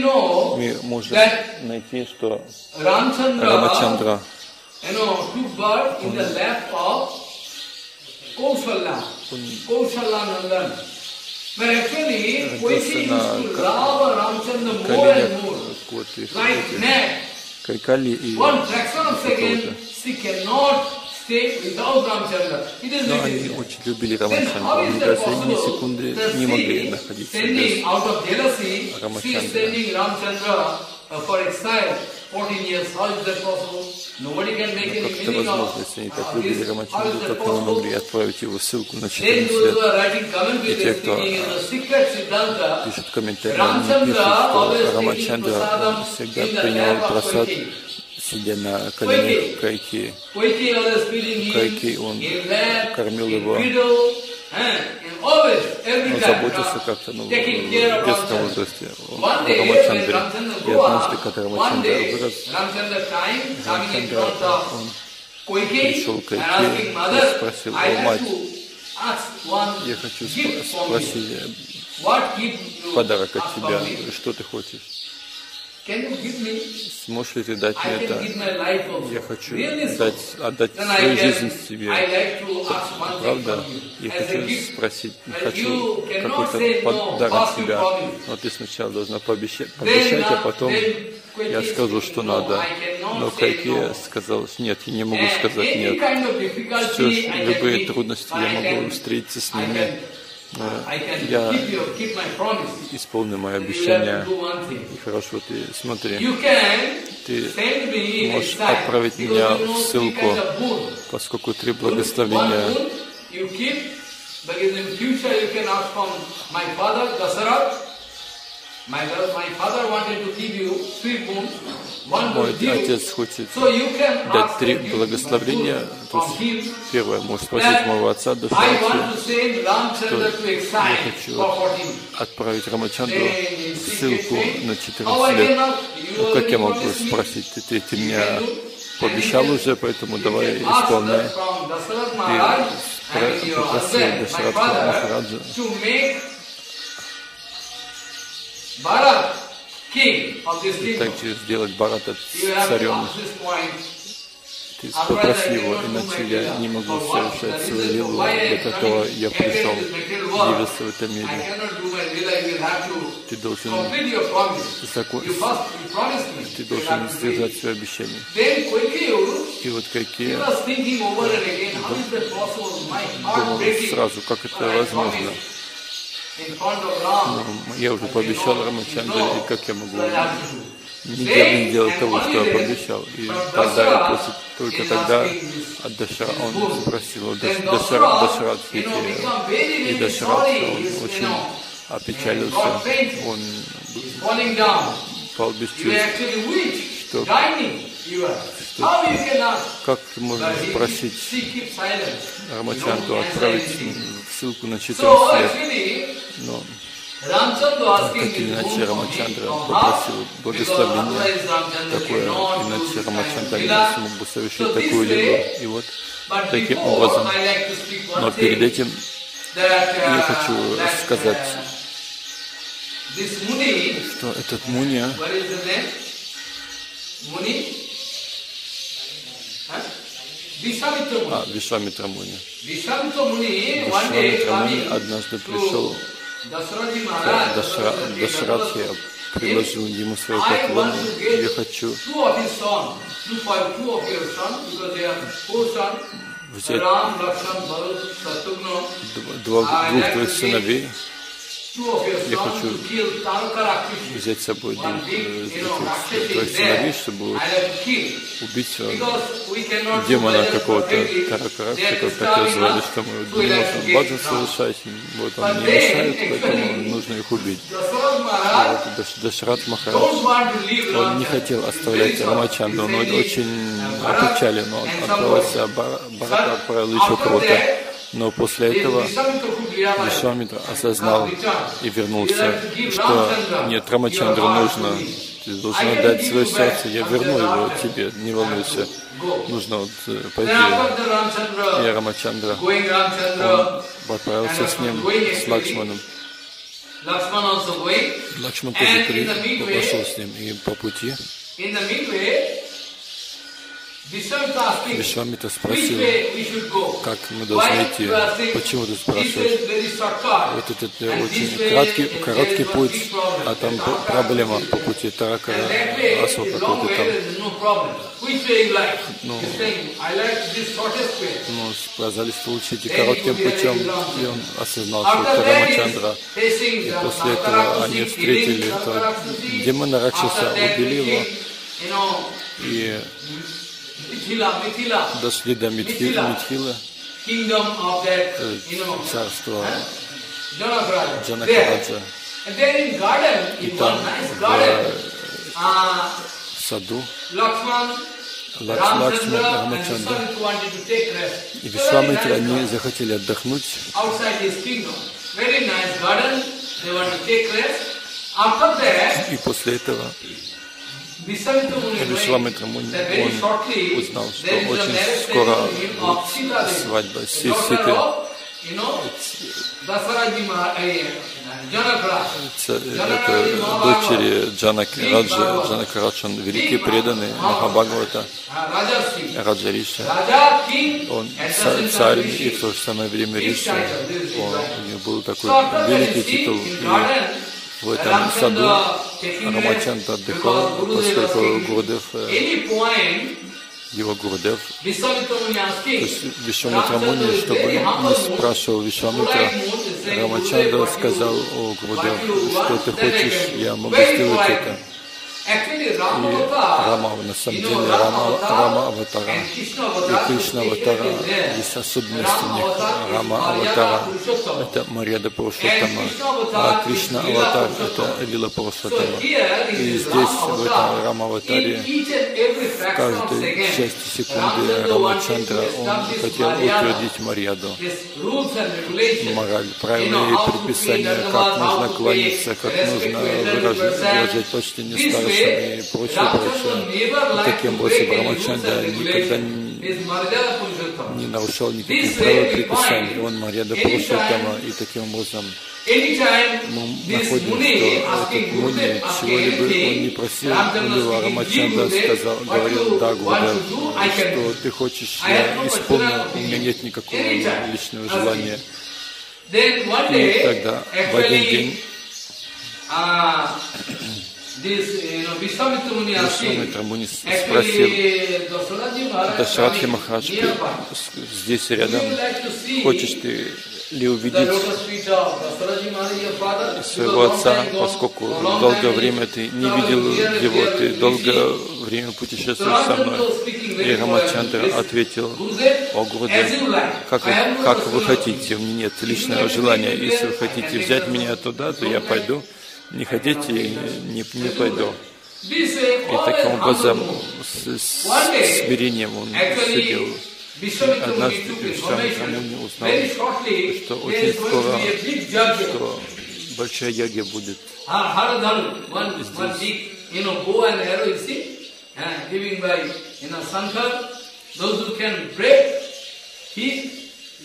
know мы можем найти, что Рамачандра коленях. Кайкали и One но они очень любили Мне that кажется, ни секунды не могли находиться без out of jealousy, she is Ramachandra. sending Ramchandra uh, for exile 14 years. How is that possible? Nobody can make any Как это возможно, если они uh, так любили Рамачандру, как они могли отправить его ссылку на Then 14 those лет? И те, кто Пишут комментарии, они пишут, что Рамачандра всегда принимал просад. Сидя на коленях Кайки. Кайки, он кормил его. Он заботился как-то ну, в детском возрасте о One day, when Рамачандре. И однажды, когда Рамачандра вырос, of он пришел к Кайке и спросил, «О, мать, я хочу спро- спросить подарок от тебя, что ты хочешь? Сможешь ли ты дать мне это? Я хочу дать, отдать свою жизнь тебе. Правда? Я хочу спросить, хочу какой-то подарок тебя, но ты сначала должна пообещать, пообещать, а uh, потом я скажу, что "No, надо. Но Кайке no." сказал, нет, я не могу сказать нет. Все, любые трудности я могу встретиться с ними, я исполню мое обещание. И хорошо, ты смотри, Ты можешь отправить меня в ссылку, поскольку три благословения boon you keep, because in future you can ask from my father, Dasarath. Мой отец хочет дать три благословения. То есть первое, можешь спросить моего отца, to exile я хочу for 14. отправить she ссылку на How 14 I лет. Ну, как я могу спросить? Ты, ты, do. пообещал уже, поэтому давай исполняй. from Dasarath Maharaj Ты также сделать Барата царем. Ты попроси его, иначе я не могу совершать свою лилу, для которого я пришел, явился в этом мире. Ты должен, закон- ты должен сдержать свое обещание. И вот какие думал сразу, как это возможно. Я уже пообещал Рамачандре, и как я могу не, дел, не делал того, что пообещал. И тогда, и после, только тогда от Дашара, он спросил, Дашара, Дашарат и Дашарат, он очень опечалился, он пал без чувств, что, что? Как можно просить Рамачанду отправить ссылку на четырнадцать лет, но так или иначе Рамачандра попросил благословения. Такое, иначе Рамачандра не смог бы совершить такую лигу. И вот таким образом. Но перед этим я хочу сказать, что этот Муния, а, Вишвамитра Муни. Вишвамитра Муни однажды пришел. Дашратхи предложил ему свою поклону. Я хочу взять два, двух твоих сыновей. Я хочу взять с собой двух твоих сыновей, чтобы убить демона какого-то Таракарак, который хотел звали, что мы не можем баджан совершать, вот он не мешает, поэтому нужно их убить. Вот Дашрат Махарадж, он не хотел оставлять Рамачанду, он очень опечален, он отправился, Барата еще кого-то. Но после этого Вишвамитра осознал и вернулся, что нет, Рамачандру нужно, ты должен отдать свое сердце, я верну его тебе, не волнуйся. Нужно вот э, пойти. И Рамачандра, он отправился с ним, с Лакшманом. Лакшман тоже пошел с ним, и по пути Вишвамита спросил, как мы должны идти. Почему ты спрашиваешь? Вот этот э, очень краткий, короткий путь, а там проблема. по пути Таракара, асва какой-то там. Ну, ну, сказали, что лучше коротким путем, и он осознал, что это Рамачандра. И после этого они встретили, демона Ракшаса убили его, и дошли до Митхила, Митхила царство Джанакараджа. И там в саду Лакшман Рамачандра и Вишвамитра, они захотели отдохнуть. И после этого Вишвамитра Муни, он узнал, что очень скоро будет свадьба Ситы. Это дочери Джанаки Раджа, Джанаки Радж, он великий преданный Махабхагавата, Раджа Риши. Он царь и в то же самое время Риши. Он, у него был такой великий титул. И в этом саду Рамачанд отдыхал, поскольку Гурдев, его Гурдев, то есть Вишвамитра Муни, чтобы не спрашивал Вишвамитра, Рамачанда сказал, о Гурдев, что ты хочешь, я могу сделать это. И Рама, на самом деле, Рама, Рама Аватара и Кришна Аватара, есть особенности у них. Рама Аватара – это Марьяда Пурушоттама, а Кришна Аватар – это Лила Пурушоттама. И здесь, в этом Рама Аватаре, в каждой части секунды Рамачандра, он хотел утвердить Марьяду, мораль, правила и предписания, как нужно кланяться, как нужно выражать, выражать почтение старшим и прочее, прочее. Таким образом Брамачанда никогда не нарушал никаких правил предписаний. Он Марьяда Пурушоттама, и таким образом мы находим, что этот Муни чего-либо он не просил у него. Рамачанда сказал, говорил да, Гурдев, что ты хочешь, я исполню, у меня нет никакого личного желания. И тогда в один день Вишвамитра Муни спросил, Дашарадхи coming Махарадж, здесь рядом, хочешь ты ли увидеть своего отца, поскольку долгое время ты не видел его, ты долгое время путешествуешь со мной. И Рамачандра ответил, о like. как, как вы хотите, у меня нет личного желания. Если вы хотите взять меня туда, то я пойду. Не хотите, не, не пойду. И таким образом с, с смирением он сидел. Muni Однажды Вишвамитра. Муни узнал, что очень скоро, что большая яги будет uh, Sankar. Those who can break, he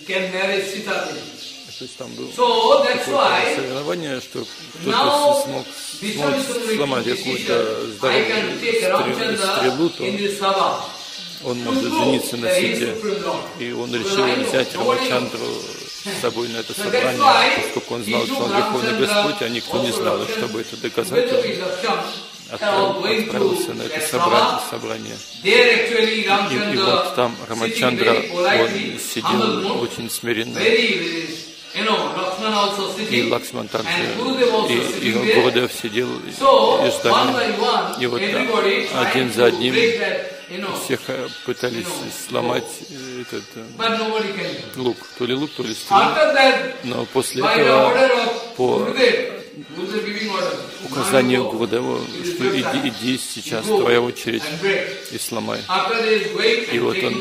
can marry Sita Devi. То есть там было So такое соревнование, что кто-то смог, смог сломать какую-то здоровую стрелу, то он может жениться на Сите. И он решил взять. Рамачандру с собой на это собрание, поскольку он знал, что он Верховный Господь, а никто не знал, и чтобы это доказать, он отправился на это собрание. Собрание. И, и вот там Рамачандра, он сидел очень смиренно, и Лакшман также, и, и. Гурудев сидел и, и one, И вот один за одним всех э, пытались сломать э, этот э, лук, то ли лук, то ли стрелу. Но после этого по It is что иди, иди сейчас, твоя очередь, и сломай. И вот он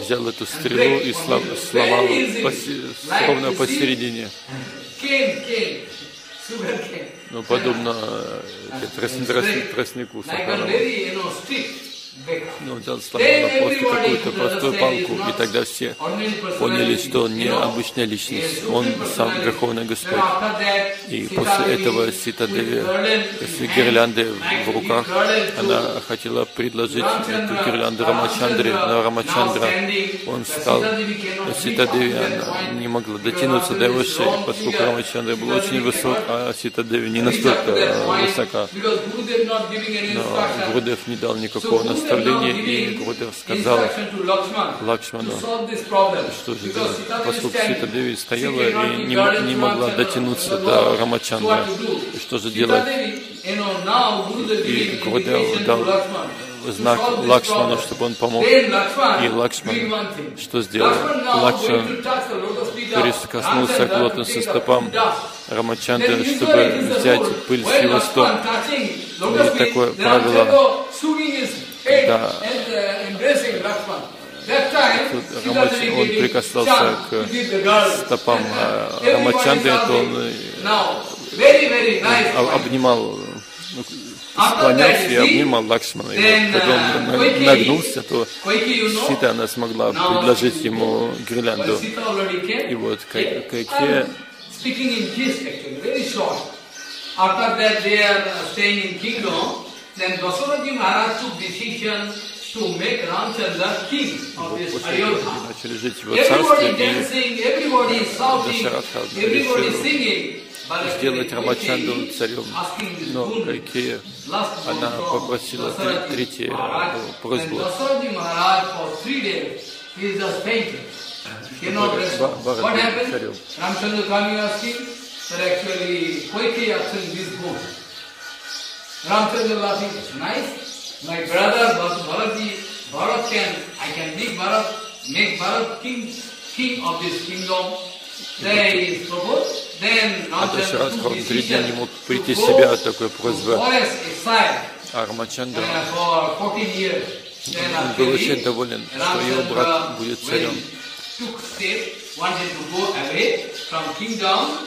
Взял эту стрелу и сломал Like ровно посередине. Ну, подобно э, трос- трос- тростнику Like a сахарному. very, you know, stick. break. Ну, взял, сломал просто какую-то простую палку, и тогда все поняли, что он не обычная личность, он сам. Верховный Господь. И после этого with Сита Деви garland с гирляндой в руках, она хотела предложить эту гирлянду Рамачандре, но Рамачандра, он the встал, Sita Devi cannot но reach Сита up to Деви, that она не могла дотянуться до его шеи, поскольку Рамачандра был очень высок, а Сита Деви не настолько э, высока. Но. Гурудев не дал никакого наставления, now и Гурудев сказал Лакшману, что же поскольку standing, Сита Деви she стояла и не, не могла дотянуться до? И что же делать? И invitation дал знак Лакшману, чтобы он помог. И Лакшман что сделал? Лакшман прикоснулся к take стопам usually чтобы взять пыль с его стоп. Feet, такое правило, Когда uh, он прикасался к стопам э, Рамачандры, то он э, обнимал, ну, склонялся и обнимал Лакшмана. И вот когда он uh, нагнулся, то Сита она смогла предложить ему гирлянду. И вот. Кайке I'm speaking in gist actually, very short. After that they are uh, staying in kingdom, then Dasaraji Maharaj took decision to make Ramchandra king of this после этого Ayodhya. они начали жить в его царстве Everybody и dancing, everybody shouting, Dasharatha everybody решил singing. But actually, сделать Рамачандру Koike царем. asking this Но boon, Кайкея last boon она from попросила три- Dasaraji третье Maharaj. э, Then просьбу. Dasaraji Maharaj for three days, he is just fainting. Cannot Чтобы respond. Ба- What Бхарат был happened? царем. Ramchandra coming asking, but actually Koike asking this boon. Ramchandra laughing, it's nice. My brother Bharat- Bharatji, Bharat can, I can make Bharat, make Bharat king, king of this kingdom. А он три дня decision не мог прийти в себя от такой просьбы. forest exile А Рамачандра, uh, for 14 years. Then он был очень доволен, что его брат будет царем.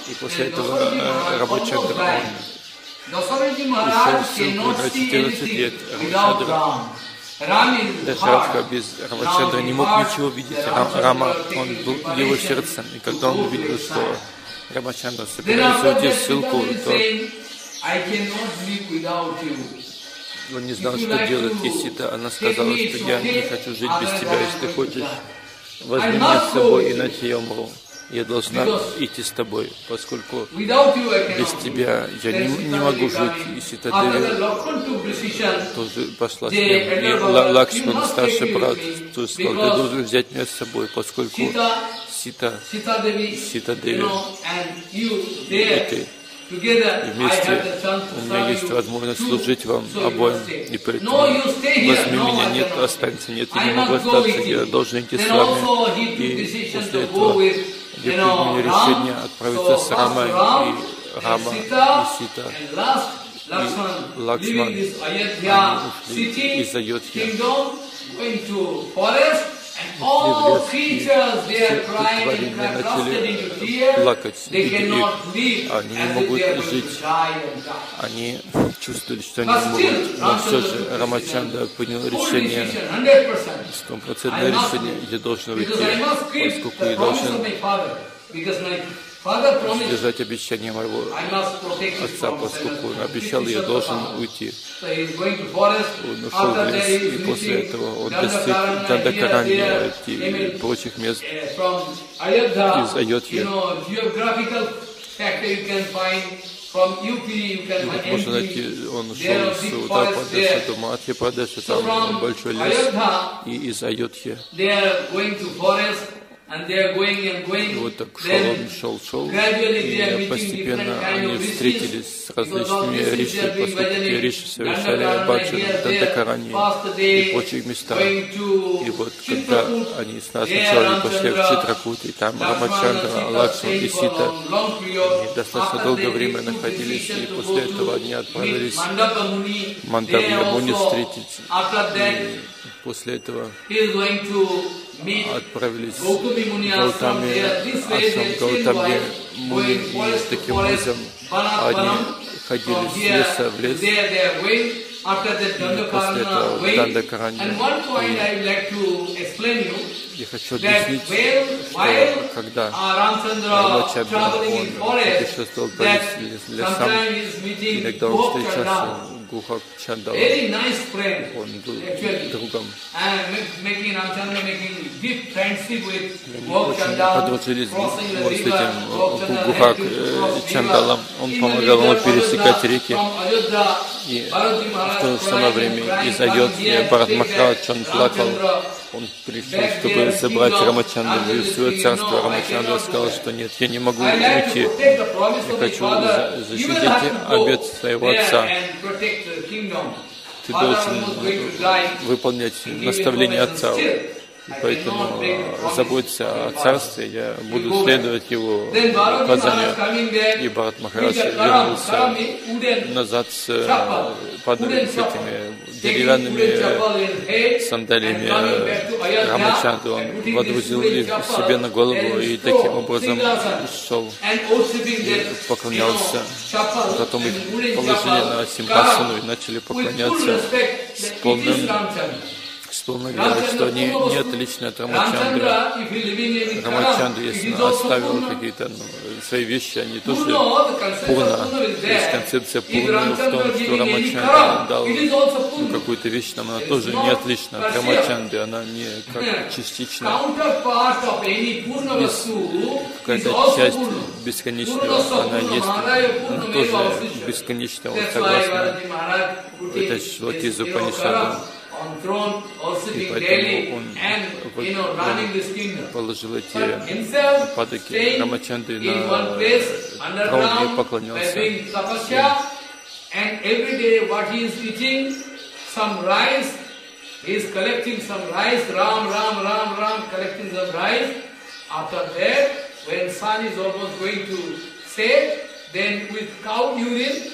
И после этого э, Рамачандра, 14 anything лет. Рамачандра- heart. без Рамачандра не мог ничего видеть. Рам- Рама, он был его сердцем. И когда он увидел, что. Рамачандра собирается уйти в ссылку, то он не знал, что делать. И Сита, она сказала, что я не хочу жить без тебя. Если ты хочешь, возьми меня с собой, иначе я умру. Я должна идти с тобой, поскольку без тебя я не, не могу жить. И Сита After that, Деви Lakshman took decision. тоже пошла с ним. И Лакшман, старший брат, тоже сказал, ты должен взять меня с собой, поскольку Сита you и ты. И вместе у меня есть возможность служить вам обоим. И поэтому возьми меня, нет, останься, нет, я не могу остаться, я должен идти с вами. И после этого with, я you know, принял Ram. решение отправиться с Рамой и Рама и Сита. leaving this они ушли из Айодхи. Kingdom, going to forest, and all лес, и creatures, they are все творения начали плакать, и- они не могут жить. Они чувствовали, что они не могут. Но все же Рамачанда принял решение, decision, 100%. стопроцентное решение, я должен уйти, поскольку я должен my father. Because my father promised, держать обещание моего отца, поскольку он обещал, я должен уйти. Он ушел в лес, и после этого он достиг Дандакарани и прочих мест. uh, Из Айодхи. can Вот можно найти, он are с there. до So там большой лес. И из Айодхи. И вот так шел он, шел, шел. И постепенно они встретились с различными риши, поскольку риши совершали баджан. Дандакарани и прочих местах. И вот когда они сначала пошли в Читракут, и там Рамачандра, Sita Лакшман и Сита они достаточно долгое время находились, и после этого они отправились Mandapa Muni. Мандапья There Муни also, встретить. И после этого отправились Гаутами, they Гаутами Муни, и таким образом они ходили с леса в лес. после этого to explain you. Я хочу объяснить, что когда uh, Рамачандра, он путешествовал по лесам, иногда он встречался Гухак friend, он был другом. Очень подружились вот с этим Гухак э, Чандалом. Он помогал ему пересекать реки. И в то же самое время из Айодхи here, Бхарат take Махарадж, that он плакал, он пришел, чтобы забрать Рамачандру в свое царство. Рамачандра сказал, что нет, я не могу уйти. Я хочу защитить обет своего отца. Ты должен выполнять information отца. И поэтому э, заботься о царстве, я буду следовать его указанию. И Бхарат with Махарадж вернулся назад с, э, wooden с этими деревянными сандалиями and Он водрузил их себе на голову и таким образом шел. that, поклонялся. Потом их положили на Симхасану karam, и начали поклоняться с полным Полной верой, что они не living in Рамачандра, Karam, если он оставил какие-то ну, свои вещи, они тоже Пурна. Is То есть концепция If Пурны в том, что Рамачандра дал ну, какую-то вещь, нам она It's тоже не отлична от. Рамачандры, она не как Vastu is Какая-то часть бесконечного, она есть, она тоже why согласно. Это his- Шлоки his, из you know, Упанишада. Karam on throne, worshipping поэтому daily он and, вот you know, running this kingdom. положил But эти himself падаки staying Рамачандры in one на place трон и underground by поклонялся. doing tapasya and every day what he is eating some rice he is collecting some rice ram ram ram ram collecting some rice after that when sun is almost going to set then with cow urine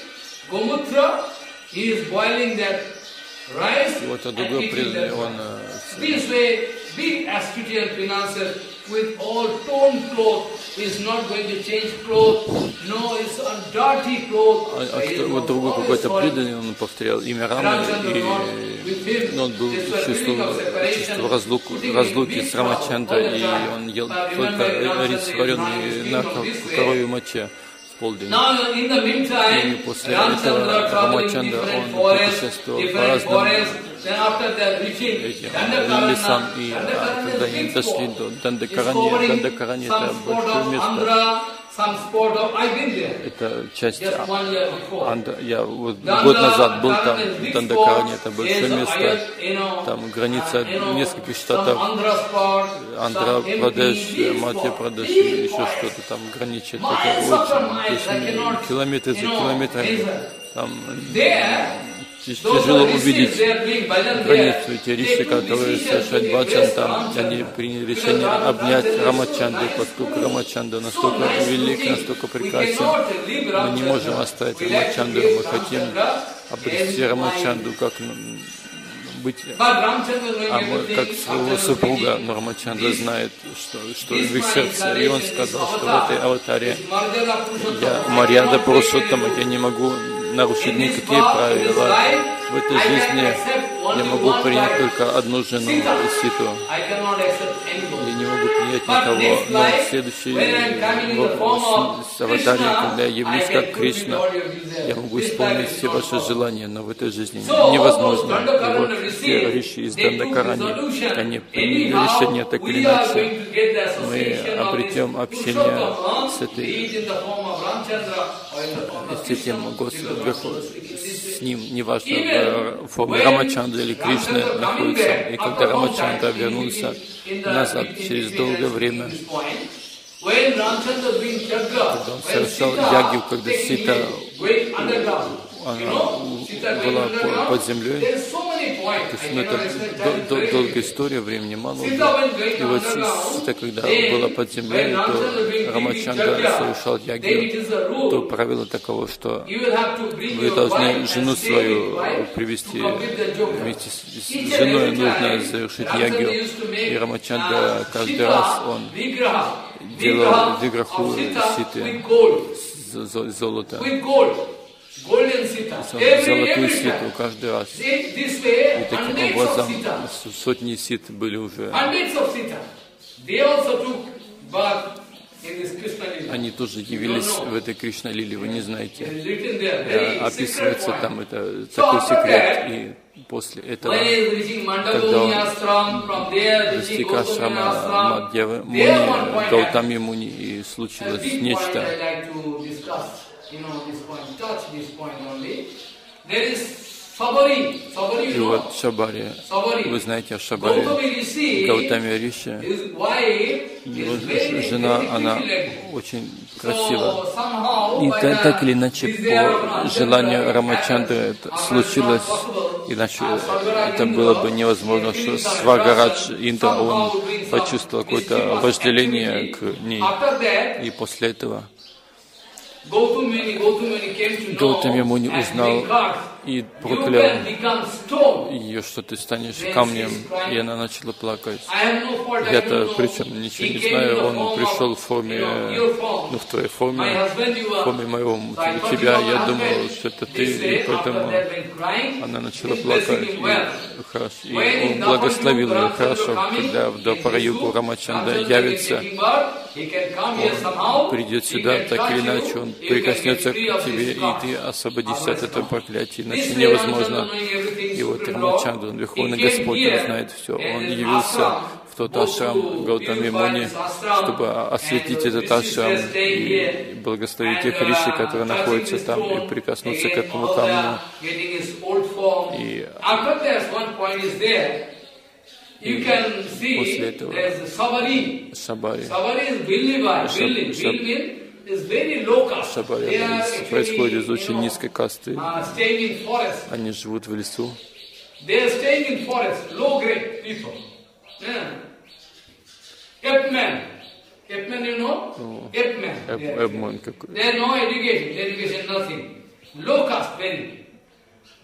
gomutra he is boiling that rice И вот а that он э, This way, big astucious financier with all torn clothes is not going to change clothes. No, it's on dirty clothes. А, а вот другой какой-то преданный, он повторял имя Ramchandra и ну, он был чувство разлуки, Putting разлуки с the и он ел только рис, вареный на коровьей моче. полдень. Now, in the meantime, И после Ramchandra этого traveling Рамачандра, different он forests, путешествовал по different разным лесам, и а, a они дошли до Дандакарани, Дандакарани это большое место, это часть. Анда, я вот год назад был там, Дандакарани spot. это большое место, uh, там граница uh, нескольких штатов, some Прадеш, spot, Прадеш, и еще что-то там граничит. Это очень, miles, то есть I cannot, километр за measure. там тяжело увидеть границу. They риши, которые совершают там, они приняли решение обнять Рамачанду, поскольку Рамачанда настолько велик, настолько прекрасен. Мы не можем оставить Рамачанду, мы хотим обрести Рамачанду как быть а мы, как своего супруга, thinking, но Рамачандра this- знает, что, что в их сердце. И он сказал, что в этой аватаре я Марьяда Пурушоттама, я не могу in this правила. В этой жизни я могу принять только одну жену. Ситу. I cannot accept anybody. Я не могу принять But никого. Но в следующей when I'm coming in the form в- of с когда я явлюсь как Кришна, я могу исполнить все ваши желания, но в этой жизни невозможно. И вот все риши из resolution. они приняли решение так или иначе. Мы обретем общение с этой- с этим Господом, с ним, неважно, when Рамачандра или Кришны находится. И когда Рамачандра вернулся назад через долгое us, время, Yagya, он совершал ягью, когда Сита она была под землей. То есть, ну, это дол- долгая история, времени мало. И вот Сита, когда была под землей, то Рамачандра совершал ягью, то правило таково, что вы должны жену свою привести вместе с, женой нужно завершить ягью. И Рамачандра uh, каждый раз он делал виграху Ситы. with gold, з- зо- золото, золотую ситу каждый раз. И таким образом сотни сит были уже. Они тоже явились в этой Кришна Лиле, вы не знаете. Э, Описывается там это такой секрет. И после этого Когда он достиг ашрама Мадьявы Муни, Гаутами Муни, и случилось нечто. И вот Шабари, вы знаете о Rishi, Гаутами Риши, его жена, она очень красива. И так или иначе, по желанию happens. это случилось, иначе Uh, это было бы невозможно, uh, что Свагарадж Индра, он почувствовал какое-то вожделение к ней. И после этого Gautami Gautami came to know Гаутами Муни and узнал и проклял ее, что ты станешь камнем, и она начала плакать. Я-то причем ничего не знаю, он пришел в форме, ну, в твоей форме, в форме thought тебя, я думал, что это ты, и поэтому она начала плакать, и, хорошо, и он благословил ее хорошо, когда Дапараюгу Visu, Рамачанда явится, somehow, придет сюда, так или иначе он прикоснется к тебе, и ты освободишься от этого проклятия, иначе невозможно. И вот Рамачандра, он Верховный Господь, он знает все. Он явился в тот ашрам Гаутами Муни, чтобы осветить and этот ашрам и благословить тех риши, uh, которые находятся там, и прикоснуться к этому камню. И после этого из- actually, происходит из очень низкой касты. uh. Они живут в лесу. Epman, you know? Are. Эбмон какой. They no education, education nothing. Low caste, very.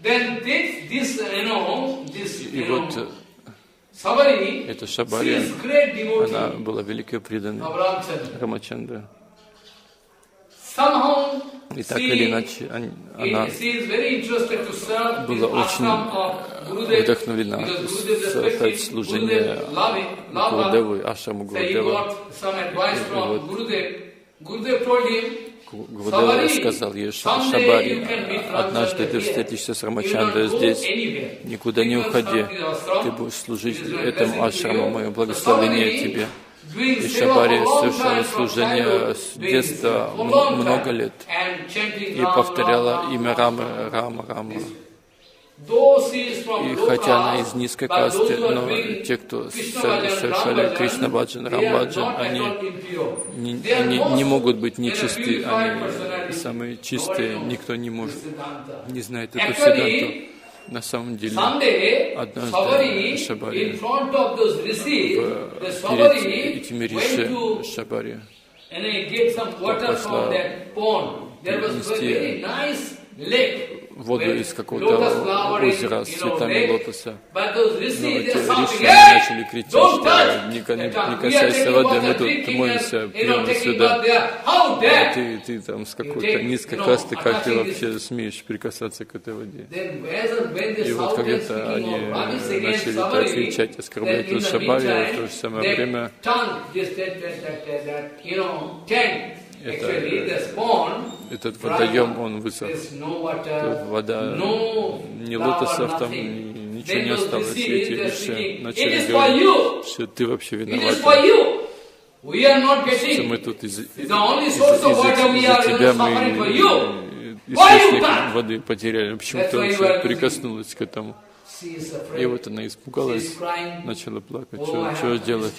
Then this, this, you know, this, you know, э, she Шабари, она была великой преданной. Рамачандра. И так или иначе, она была очень вдохновлена совершать служение. Гурудеву, Ашаму he Гурудева. сказал ей Шабари, однажды ты встретишься с Рамачандой здесь, никуда не уходи, ты будешь служить этому ашраму, мое благословение тебе. И Шабари совершала служение с детства много лет. И повторяла имя Рамы, Рама, Рама. И хотя она из низкой касты, но те, кто совершали Кришна Баджан, Рам Баджан, они не, не, не могут быть нечисты, они самые чистые, никто не может, не знает эту Сиданту. На самом деле, однажды Шабари, перед этими риши Шабари пошла нести воду из какого-то озера с цветами лотоса. Но эти риши начали кричать, что не, не, не касайся воды, мы тут моемся, пьем сюда. А ты, ты там с какой-то низкой касты, как ты вообще смеешь прикасаться к этой воде? И вот когда-то они начали так кричать, оскорблять Шабари, в то же самое время это, этот водоем, он высох. Вода, ни лотосов там, ничего не осталось. Эти лишь начали говорить, что ты вообще виноват. Что мы тут из-за из, из, из, тебя мы источник воды потеряли. Почему ты вообще прикоснулась к этому? И вот она испугалась, начала плакать. Что, что делать?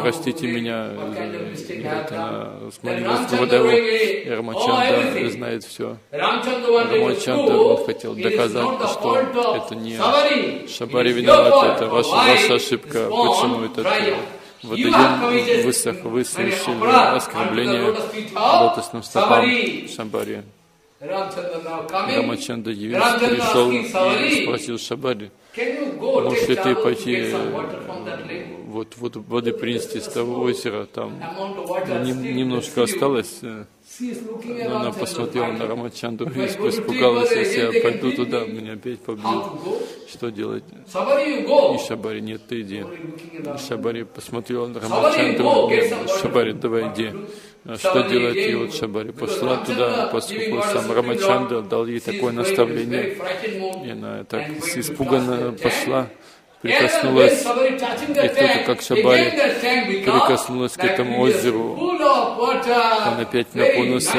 Простите меня. Вот она смолилась Гурдеву, и Рамачанда знает все. Рамачанда, он хотел доказать, что это не Шабари виноват, это ваша, ваша ошибка. Почему это водоем высох, вы совершили оскорбление лотосным стопам Шабари. Рамачанда явился, пришел и спросил Шабари, можешь ли ты пойти вот, вот воды принести с того озера, там немножко осталось, но она посмотрела на Рамачанду и испугалась, если я пойду туда, меня опять побьют. Что делать? И Шабари, нет, ты иди. Шабари посмотрела на Рамачанду, Шабари, давай иди. А что делать? И вот Шабари пошла туда, поскольку сам Рамачанда дал ей такое наставление. И она так испуганно пошла прикоснулась, и кто-то, как Шабари, прикоснулась к этому озеру. Он опять наполнился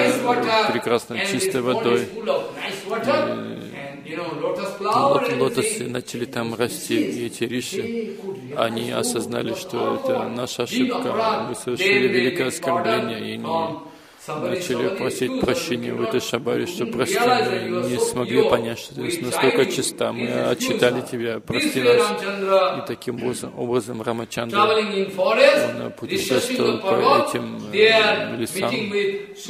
прекрасно чистой водой. Лотосы начали там расти, и эти риши, они осознали, что это наша ошибка, мы совершили великое оскорбление, и они начали просить прощения в этой шабаре, что прости, мы не смогли понять, что ты настолько чиста, мы отчитали тебя, прости нас. И таким образом, образом Рамачандра, он путешествовал по этим э, лесам,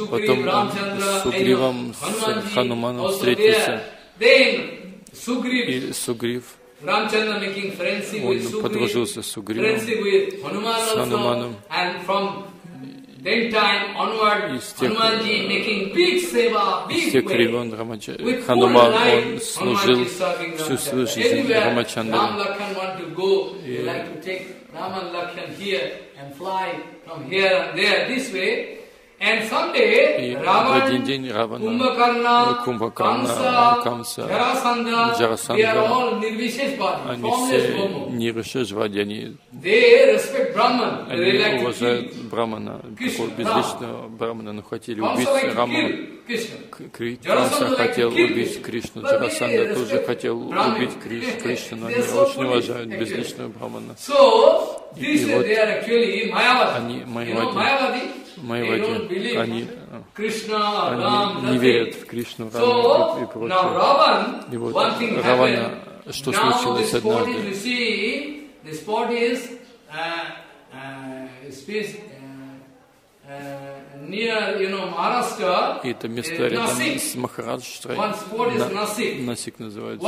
потом он с Сугривом, с Хануманом встретился, и Сугрив, он подружился с Сугривом, с Хануманом, и с тех, с тех времен Рамача, Хануман, он служил всю свою жизнь Рамачандре. И в один день Равана, Кумбакарна, Камса, Джарасандра, они все Нирвишешвади, они, они уважают Брамана, такого безличного Брамана, но хотели убить Раму. Камса хотел убить Кришну, Джарасандра тоже хотел убить [laughs] Кришну, но они очень уважают безличного Брамана. И вот они Майавади, Майавади, они, они не верят в Кришну, Раму и, и прочее. И вот Равана, что случилось однажды? И это место рядом с Махараджштрой, Насик называется.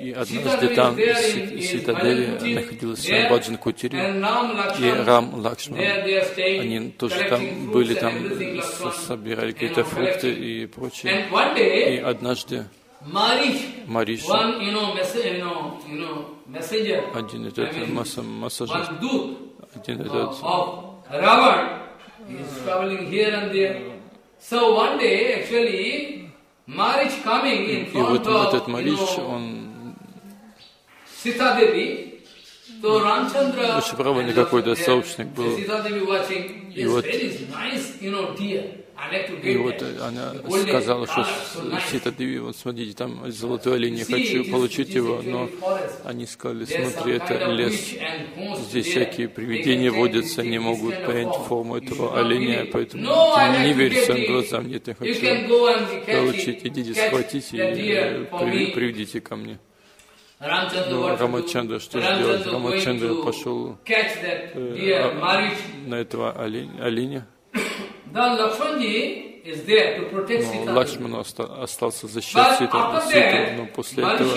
И однажды там в Ситадели находился Баджан Кутири и Рам Лакшман. Они тоже там были, там собирали какие-то фрукты и прочее. И однажды Мариш, один этот массажист, один этот So one day, actually, Marich coming in front этот of, you Марич, know, он Ramchandra очень правильный and какой-то there, сообщник был. И вот- И вот она сказала, что nice. Сита Деви, вот смотрите, там золотой олень, я хочу получить его, но они сказали, смотри, это лес, здесь всякие привидения водятся, не могут form. форму этого оленя, поэтому не верь своим глазам, нет, я хочу получить, идите, схватите и приведите ко мне. Рамчандра Ну? Рамачандра что сделать? Рамачандра пошел э, а, на этого оленя, но. Лакшман остался защищать Ситу, но после этого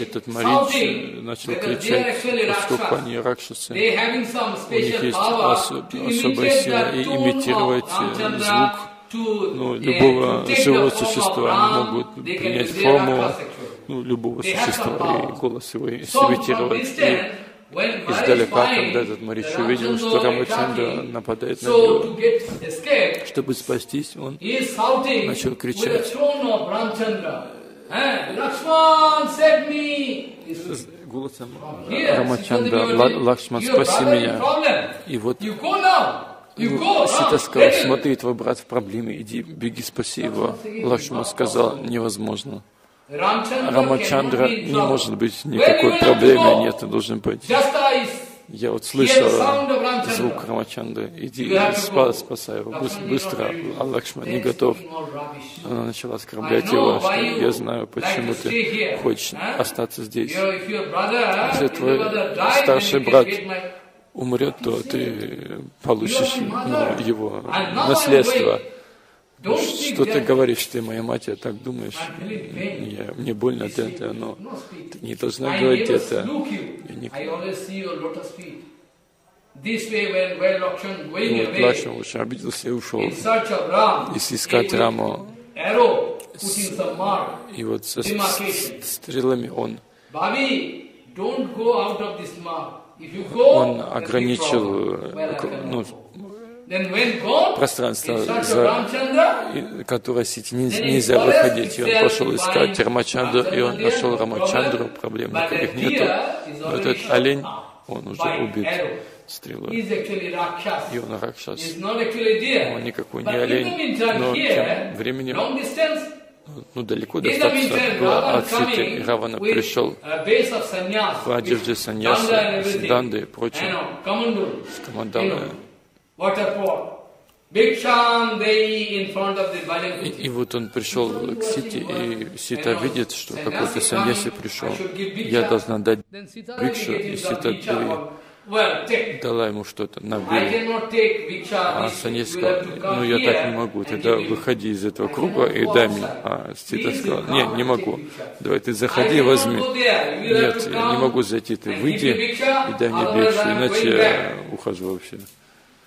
этот Марич э, начал кричать, поскольку они ракшасы, у них есть особая сила и имитировать э, звук ну, uh, любого живого существа. Они могут принять форму ну, любого существа и голос его имитировать. И издалека, когда этот Марич that увидел, что Рамачандра нападает на него, чтобы спастись, он Начал кричать. голосом Рамачандра, Sita Devi, «Ла- Лакшман, спаси меня. И вот go. Сита сказал, смотри, твой брат в проблеме, иди, беги, спаси его. Лакшман сказал, невозможно. Рамачандра не может быть никакой проблемы, нет, ты должен пойти. Я вот слышал звук Рамачандры, иди, спасай его. Быстро, а не готов. Она начала оскорблять его, что я знаю, почему ты хочешь остаться здесь. Если твой старший брат умрет, то ты получишь ну, его наследство. Что ты говоришь, ты моя мать, я так думаешь? Я, мне больно от этого, но ты не должна говорить это. Я не- Ну, вот Лакшман очень обиделся и ушел. Если искать Раму, mark. и вот со с- с- стрелами он, он ограничил э, ну, go. Then when God, пространство, за, которое сети не- нельзя выходить. И он пошел искать Рамачандру, и он нашел Рамачандру, проблем никаких нету. Но этот олень, он уже убит стрелой. И он Ракшас. Он никакой не олень, но тем временем, ну далеко достаточно было от Ситы, и coming Равана пришел в одежде саньяса, с дандой и прочим, с you И, вот он пришел к Сите, и Сита видит, что какой-то саньяси пришел. Я должна дать Devi и Сита дала ему что-то на Bhiksha. А саньяси сказал, ну я так не могу, тогда выходи из этого круга и дай мне. А Сита сказал, не, не могу. Давай ты заходи, возьми. Нет, я не могу зайти, ты выйди и дай мне бикшу, иначе я ухожу вообще.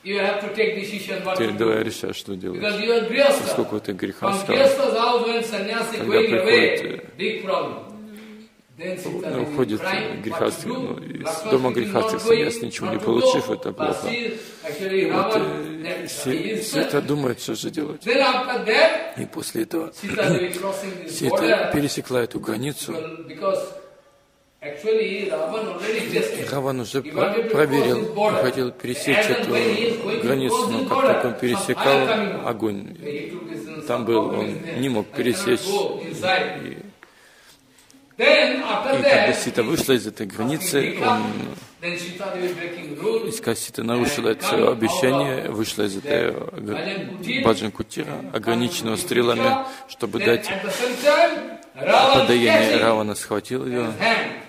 Ты давай решай, что делать. Сколько ты греха стал. Когда приходит, Ну, уходит to ну, из дома not саньяс ничего не получив, это плохо. Вот э, Си- is Сита думает, что же делать. И после этого Сита пересекла эту границу. Раван уже проверил, и хотел пересечь эту границу, но как только он пересекал, огонь там был, он не мог пересечь. И, и когда Сита вышла из этой границы, он. Искать Сита нарушила это обещание, вышла из этой Баджан Кутира, ограниченного стрелами, чтобы дать catching Равана схватил ее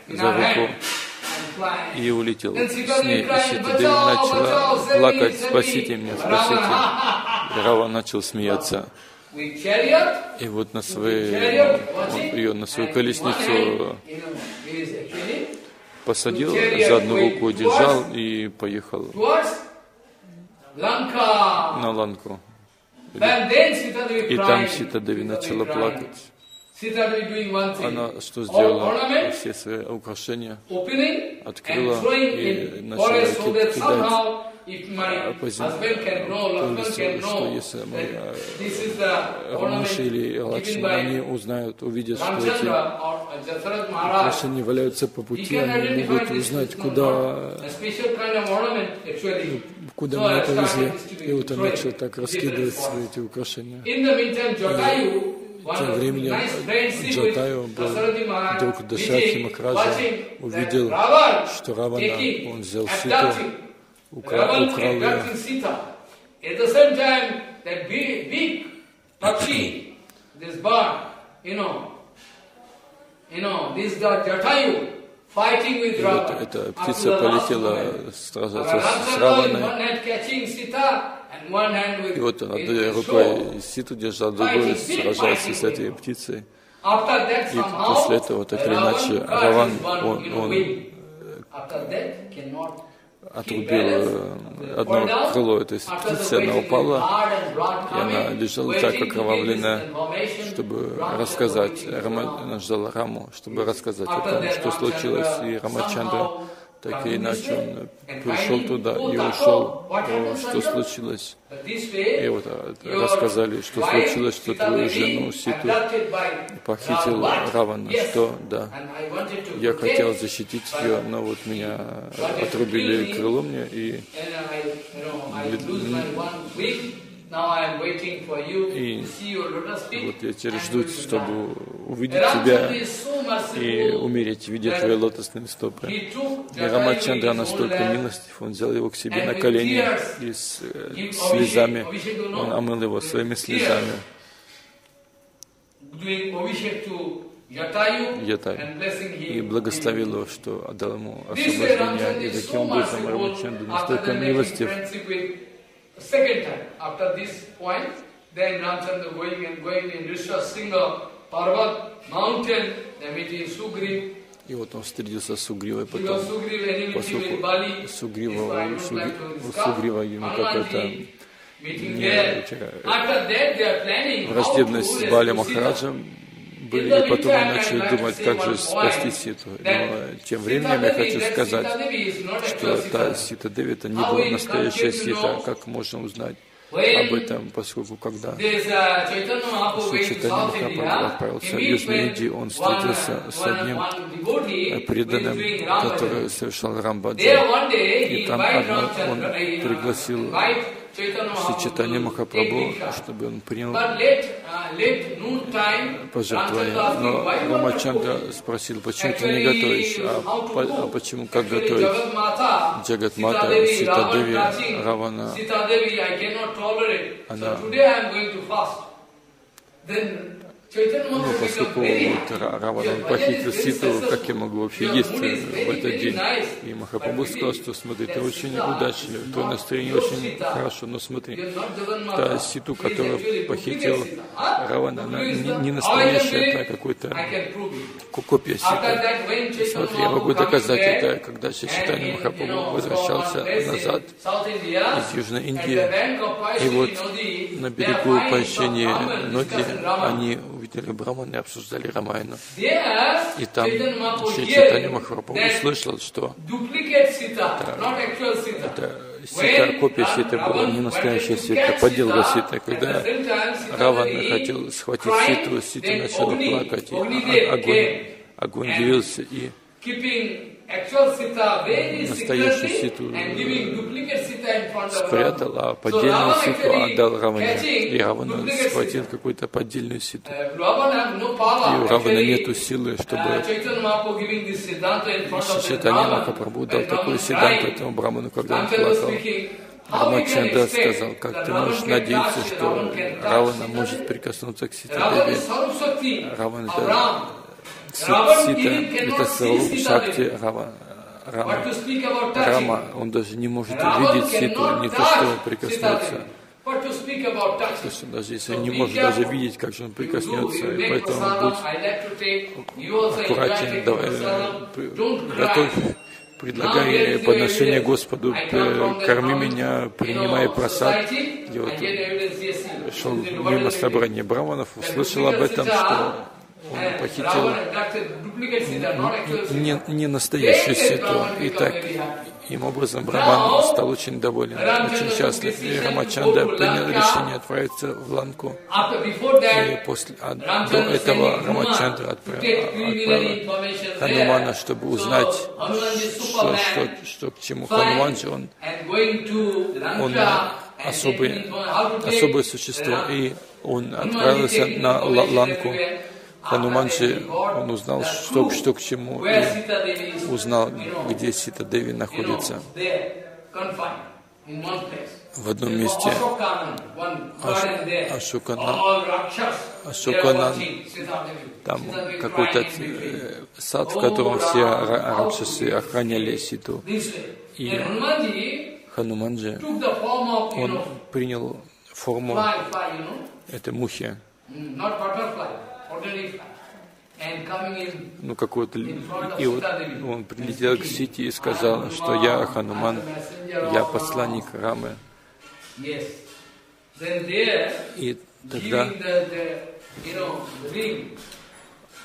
за руку и улетел с ней. Devi И crying, Сита Деви «Бачао, начала me, плакать, save me». спасите меня, спасите. И Раван начал смеяться. И вот на своей, ее на свою колесницу посадил, за одну руку держал и поехал на ланку. И там. Сита Деви начала плакать. Она что сделала? Все свои украшения открыла и начала кидать somehow повествовали, что если Рамаша или Лакшман, они узнают, увидят, что эти украшения валяются по пути, они могут узнать, куда, куда мы это везли. И вот он начал так раскидывать свои эти украшения. Тем временем Джатаю был вдруг Дашатхи Махараджа увидел, что Равана, он взял ситу, украл, украл ее. This bird, you know, you know, this Jatayu, И вот эта птица полетела сражаться с Раваной. И вот он одной рукой ситу держал, другой сражался с этой птицей. И после этого, так или иначе, Раван, он, он отрубил э, одно крыло этой птицы, она упала, и она лежала так окровавленная, чтобы рассказать, Рама, она ждала Раму, чтобы рассказать о том, что случилось, и Рамачандра так или иначе он пришел туда и ушел, то, что случилось. И вот а, рассказали, что случилось, что твою жену Ситу похитил Равана, что? Да. Я хотел защитить ее, но вот меня отрубили крыло мне и и вот я теперь жду, чтобы увидеть тебя и умереть, видя твои лотосные стопы. И Рамачандра настолько милостив, он взял его к себе на колени и с э, слезами, он омыл его своими слезами. Ятаю и благословил его, что отдал ему освобождение. И таким образом Рамачандра настолько милостив, second time. After this point, then Ramchandra going and going in Rishvasingha, Parvat, mountain, then meeting Sugriv. И вот он встретился с Сугривой потом, поскольку Сугрива, Сугрива ему какой-то враждебность с Бали Махараджем были, и потом он начал думать, как же спасти Ситу. Но тем временем я хочу сказать, что та Сита Деви, это не была настоящая Сита, как можно узнать об этом, поскольку когда Чайтанья Махапрабху отправился в Южную Индию, он встретился с одним преданным, который совершал Рамбаджа. И там одно, он пригласил Чайтанья Махапрабху, чтобы он принял пожертвование. Но Рамачандра спросил, почему ты не готовишь, а, а почему как готовить? Джагат Мата, Сита Деви, Равана, она ну, поскольку вот Равана похитил Ситу, как я могу вообще есть в этот день? И Махапрабху сказал, что смотри, ты очень удачлив, твое настроение очень хорошо, но смотри, та Ситу, которую похитил Равана, она не, не настоящая, это какой-то копия Ситы. Смотри, я могу доказать это, когда Читание Махапрабху возвращался назад из Южной Индии, и вот на берегу поощрения Ноди они увидели Браманы, обсуждали Рамайну. И там Шри Чайтанья Махапрабху услышал, что это, это сита, копия ситы была не настоящая сита, подделка сита. Когда Раван хотел схватить ситу, сита начала плакать, и огонь, огонь явился и настоящую ситу спрятал, а поддельную ситу отдал Раване. И Равана схватил какую-то поддельную ситу. И у Равана нет силы, чтобы Чайтанья Махапрабху дал такой седант этому Браману, когда он плакал. Рамачандра сказал, как ты можешь надеяться, что Равана может прикоснуться к Ситадеве. Раван это Сита, это Сваруб Шакти Рама. Рама. Он даже не может видеть Ситу, не то что прикоснуться. То есть даже если он не может даже видеть, как же он прикоснется, и поэтому будь аккуратен, давай, э, готовь, предлагай подношение Господу, корми меня, принимай просад. И вот шел мимо собрания браманов, услышал об этом, что он похитил. Не, не настоящую ситу. И так, Таким образом, Браман стал очень доволен, очень счастлив. И Рамачандра принял решение отправиться в Ланку. И после, а до этого Рамачандра отправил, отправил Ханумана, чтобы узнать, что, что, что к чему Хануман же, он, он особый, особое существо, и он отправился на Ланку. Хануманджи, он узнал, что, что к чему, и узнал, где Сита Деви находится. В одном месте Ашуканан, Ашуканан, там какой-то э, сад, в котором все ракшасы охраняли Ситу. И Хануманджи, он принял форму этой мухи, ну, какой-то... И вот он прилетел к Сити и сказал, что я Хануман, я посланник Рамы. И тогда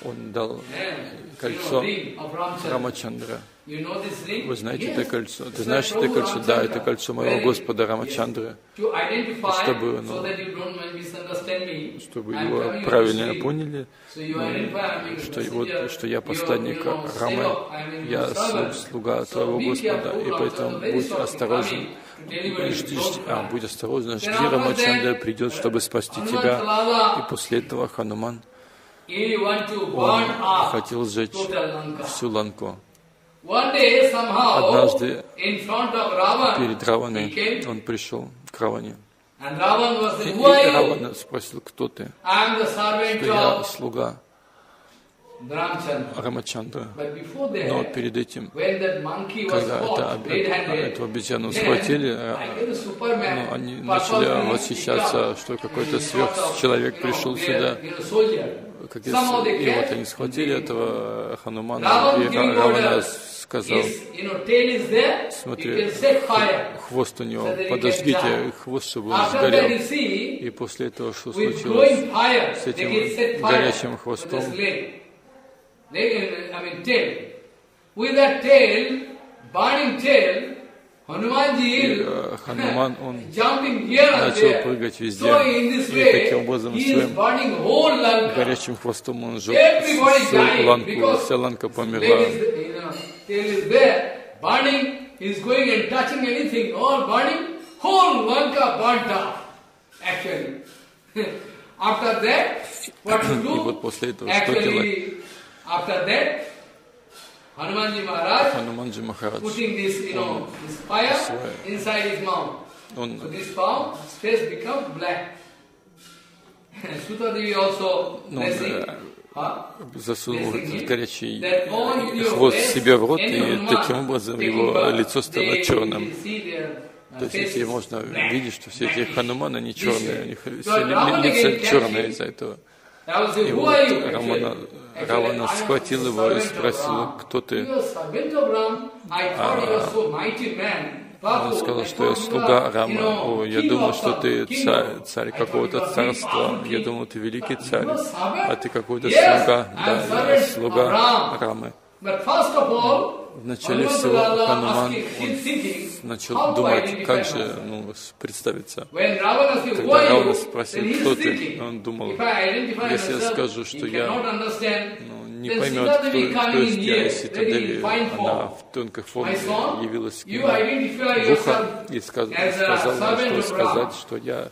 он дал кольцо Рамачандра. Вы знаете это кольцо? Ты знаешь это кольцо? Да, это кольцо моего Господа Рамачандры. Чтобы, ну, чтобы его правильно поняли, ну, что, вот, что я посланник Рамы, я слуга твоего Господа, и поэтому будь осторожен, жди, а, будь осторожен, жди Рамачандра придет, чтобы спасти тебя. И после этого Хануман он хотел сжечь всю ланку. Однажды перед Раваной он пришел к Раване. И Равана спросил, кто ты? Что я слуга Рамачандра. Но перед этим, когда это, эту обезьяну схватили, ну, они начали восхищаться, что какой-то сверхчеловек пришел сюда как и, и вот они схватили этого Ханумана, и Равана сказал, смотри, хвост у него, подожгите хвост, чтобы он сгорел. И после этого, что случилось с этим горячим хвостом, и э, Хануман, [laughs] он начал прыгать везде, и таким образом своим горячим хвостом он сжег всю ланку, вся ланка померла. [laughs] И вот после этого что делать? Хануманджи Махарадж, он, он ну, засунул этот горячий хвост себе в рот, и таким образом его лицо стало черным. То есть эти можно видеть, что все эти хануманы, они черные, у них лица черные из-за этого. И вот Рамана, Равана схватил его и спросил, кто ты? А он сказал, что я слуга Рама. О, я думал, что ты царь, царь какого-то царства. Я думал, ты великий царь, а ты какой-то слуга. Да, я слуга Рамы. Вначале всего Хануман начал думать, как же ну, представиться. Когда Равана спросил, кто ты, он думал, если я скажу, что я ну, не поймет, кто, кто есть я, Сита Деви, она в тонкой форме явилась к нему в ухо и сказала, что сказать, что я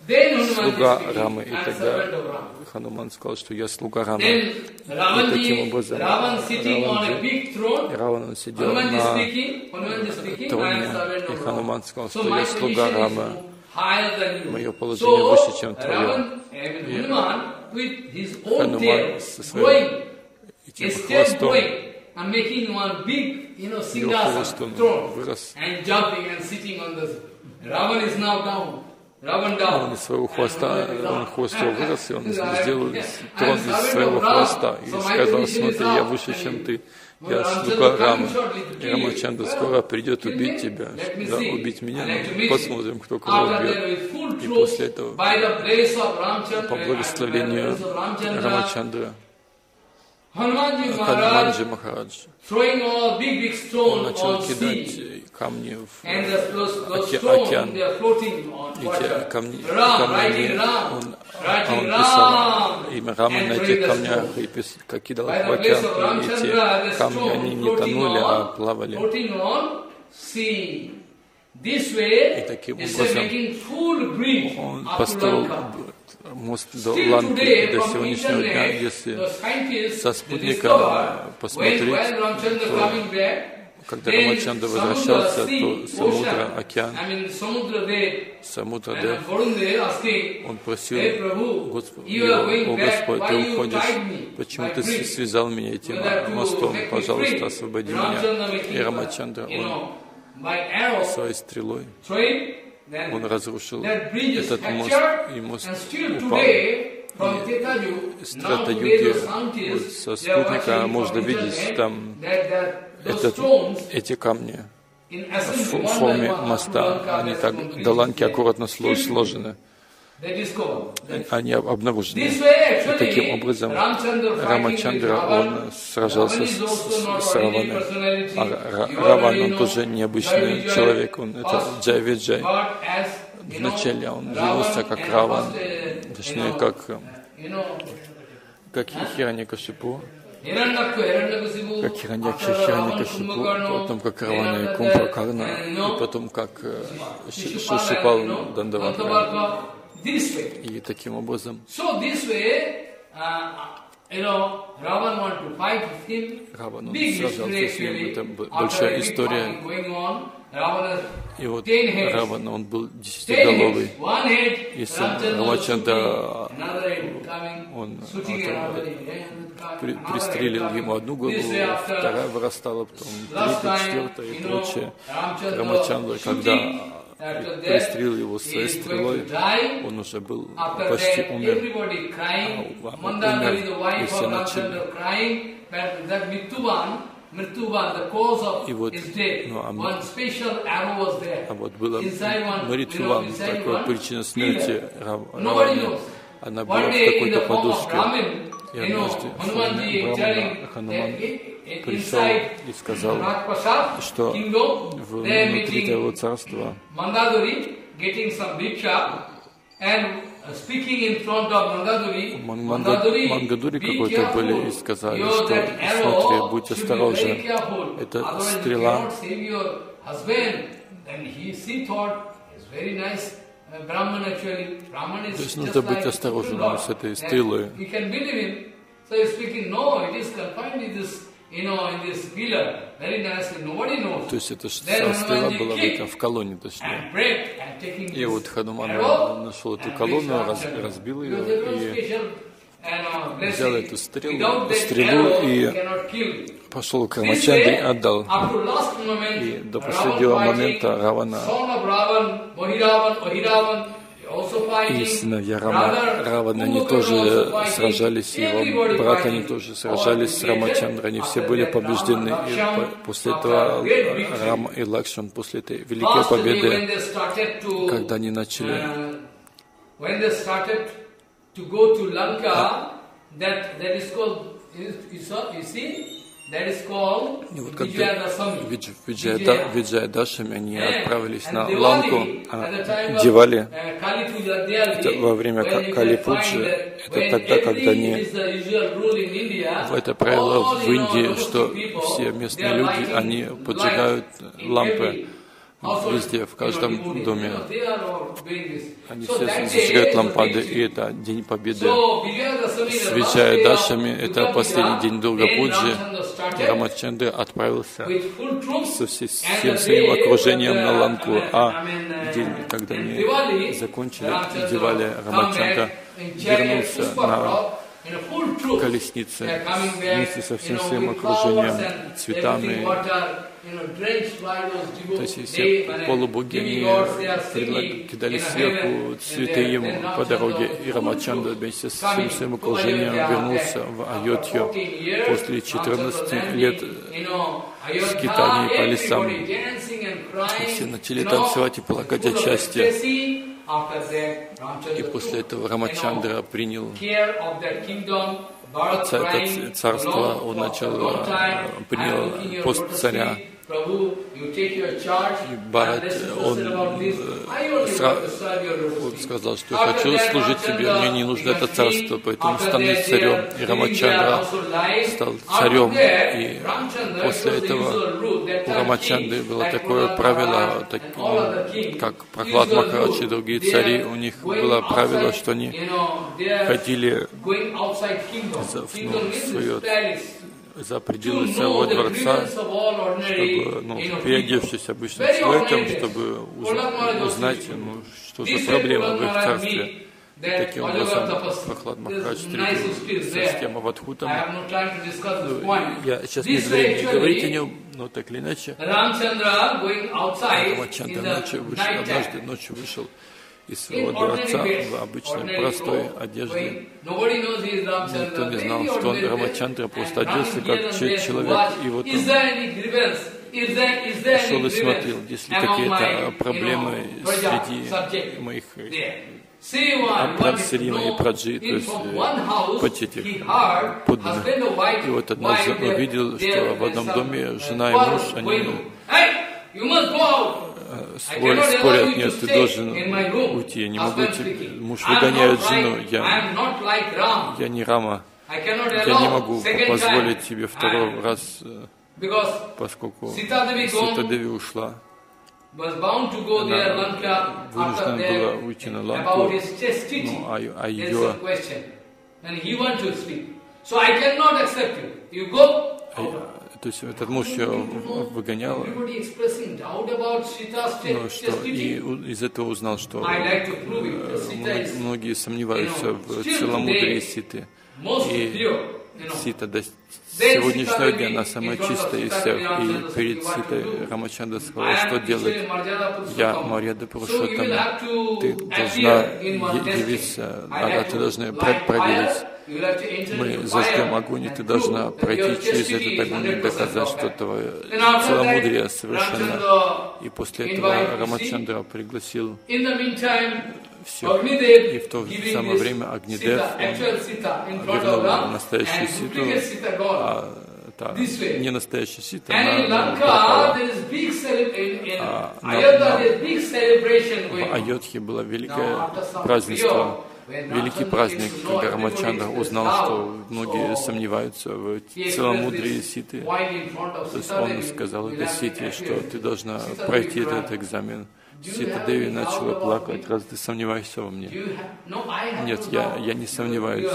слуга Рамы. И тогда Хануман сказал, что я слуга Рамы. И таким образом Раван, Раван сидел на троне, и Хануман сказал, что я слуга Рамы. Мое положение выше, чем твое. И Хануман со своим этим хвостом, его хвостом вырос. Он из своего хвоста, он хвост его вырос, и он [laughs] сделал трон из своего хвоста. И сказал, смотри, я выше, чем ты, я слуга Рамы. И Рамачанда скоро придет убить тебя, да, убить меня, но посмотрим, кто кого убьет. И после этого, по благословению Рамачандры, Хануманджи Махарадж. throwing all big, big Он stones начал кидать камни в Оке- океан. эти камни, Ram, Он, а он писал Ram, имя Рама на этих камнях и пис- как кидал их в океан. И эти камни, они не тонули, а плавали. И таким образом Он построил. Мост до Ланки до сегодняшнего дня, если со спутника посмотреть, то когда Рамачандра возвращался, то Самудра, океан, Самудра Дев, он просил Господь, о Господь, ты уходишь, почему ты связал меня этим мостом, пожалуйста, освободи меня. И Рамачандра, он своей стрелой, он разрушил этот мост, и мост упал. Tetaju, С the вот со спутника можно видеть там этот, эти камни в форме моста, они так complete до ланки there. аккуратно сложены. Они об- обнаружены. И таким образом Рамачандра, он сражался с, с Раваной. personality. А Раван, он тоже необычный человек, он это first Джай Виджай. got as, you know, Вначале он женился как Раван, uh, точнее, как, как Hiranyakasipu, как Хираньякша, Kumbhakarna, потом как Равана и you и потом как э, Шишипал you И таким образом uh. Раван, он сражался с ним, это большая история. И вот. Равана, он был десятиголовый. another head coming, он, а, При- пристрелил ему одну голову, вторая вырастала, потом третья, четвертая и прочее. Рамачандра, когда пристрелил его своей стрелой, он уже был почти умер. А, а, умер, и все начали. И вот, ну, а. А вот была inside такая причина смерти Равана. Она была в какой-то подушке. И однажды Хануман пришел и сказал, что внутри того царства uh, Мангадури какой-то были и сказали, что смотри, будь осторожен. Это стрела. uh, То есть надо быть осторожным с этой стрелой. То есть эта стрела была в, в колонне, точнее. И вот Хануман нашел эту колонну, раз- разбил ее и uh, взял эту стрелу- стрелу и пошел к Рамачандре и отдал. И до последнего момента Равана и сыновья Рама, Равана, они тоже сражались, его брат, они тоже сражались с All Рамачандрой, они все были побеждены. И после этого. Рама и Лакшман, после этой великой победы, когда они начали uh, when they started to go to Lanka, that that is called, you, you saw, you see, И вот когда Vijayadasami. Видж- Виджая- Виджаядашами они отправились на Ланку, а Дивали, uh, это во время Кали Пуджи, это тогда, когда они в это правило в Индии, что все местные люди, они поджигают лампы везде, в каждом доме. Они все зажигают лампады, и это День Победы. So, Vijayadasami, the С last Виджая day of Дашами, это последний день Дурга Пуджи, Рамачандра отправился со всем своим окружением на Ланку, а uh, день, когда они закончили Дивали, Рамачандра вернулся на колеснице вместе со всем своим окружением, цветами. То есть и все uh, полубоги, они кидали сверху цветы ему по дороге, и Рамачандра вместе с всем своим окружением вернулся в After Айодхью 14 years, после Ramchandra 14 landed, лет скитаний по лесам. crying, Все начали танцевать и плакать от счастья. И после этого Рамачандра принял царство, он начал, э, принял пост царя. Барат, он, он сказал, что я хочу служить тебе, мне не нужно это царство, поэтому стану царем. И Рамачандра стал царем. И после этого у Рамачандры было такое правило, так, как Прохлад Махарадж и другие цари, у них было правило, что они ходили в, ну, свое за пределы своего дворца, чтобы, ну, переодевшись обычным человеком, чтобы узнать, ну, что за проблема в их царстве. Таким образом, Прохлад Махарадж встретил с тем Авадхутом. Ну, я сейчас не времени говорить о нем, но так или иначе, Рамчандра ночью вышел, однажды ночью вышел из своего дворца в обычной простой одежде. Никто не знал, что он Рамачандра просто оделся как человек, и вот он шел и смотрел, есть ли какие-то проблемы среди моих Прадсирина и Праджи, то есть почти подданных. И вот однажды увидел, что в одном доме жена и муж, они спорят, спорят, нет, ты должен уйти, я не могу, муж выгоняет жену, я, я не Рама, я не могу позволить тебе второй раз, э, поскольку Сита Деви ушла. Она вынуждена была уйти на Ланку, ну, а, а ее то есть этот муж ее выгонял, но что и из этого узнал, что э, многие сомневаются в целомудрии Ситы. И Сита до сегодняшнего дня она самая чистая из всех. И перед Ситой Рамачанда сказал, что делать? Я, Марьяда Пурушоттама, ты должна явиться, а ты должна проверить мы зажгем огонь, и ты должна пройти через этот огонь и доказать, что твое целомудрие совершенно. И после этого Рамачандра пригласил все. И в то же самое время Агнидев, вернул настоящую ситу, а та не настоящая сита, она пропала. А на, на, в Айодхе было великое празднество, великий праздник, когда Рамачандра узнал, что многие сомневаются в целомудрии Ситы. То есть он сказал этой Сите, что ты должна пройти этот экзамен. Сита Деви начала плакать, раз ты сомневаешься во мне. Нет, я, я не сомневаюсь,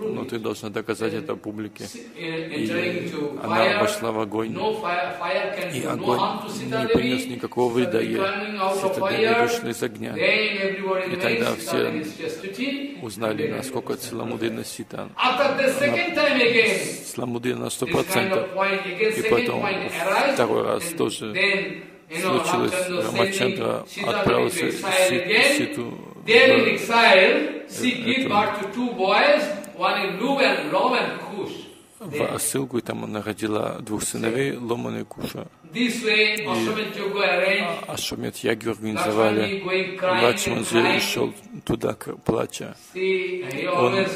но ты должна доказать это публике. И она вошла в огонь, и огонь не принес никакого вреда ей. Сита Деви вышла из огня. И тогда все узнали, насколько целомудренна Сита. Целомудренна на сто процентов. И потом второй раз тоже случилось, Рамачандра отправился в Ситу в ссылку, и там она родила двух сыновей, Ломана и Куша. И Ашвамет Яги организовали. Лачман же шел туда, плача. Он,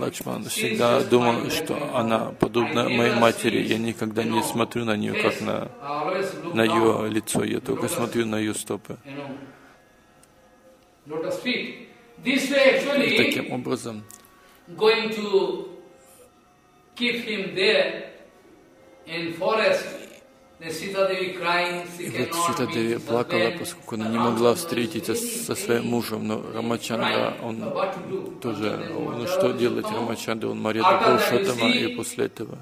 Лачман, всегда думал, что она подобна моей матери. Я никогда не смотрю на нее, как на, на ее лицо. Я только смотрю на ее стопы. И таким образом, keep him there in forest. И вот Сита Деви плакала, поскольку она не могла встретиться со своим мужем, но Рамачандра, он тоже, ну что делать? Рамачандра, он Мария Пурушоттама, и после этого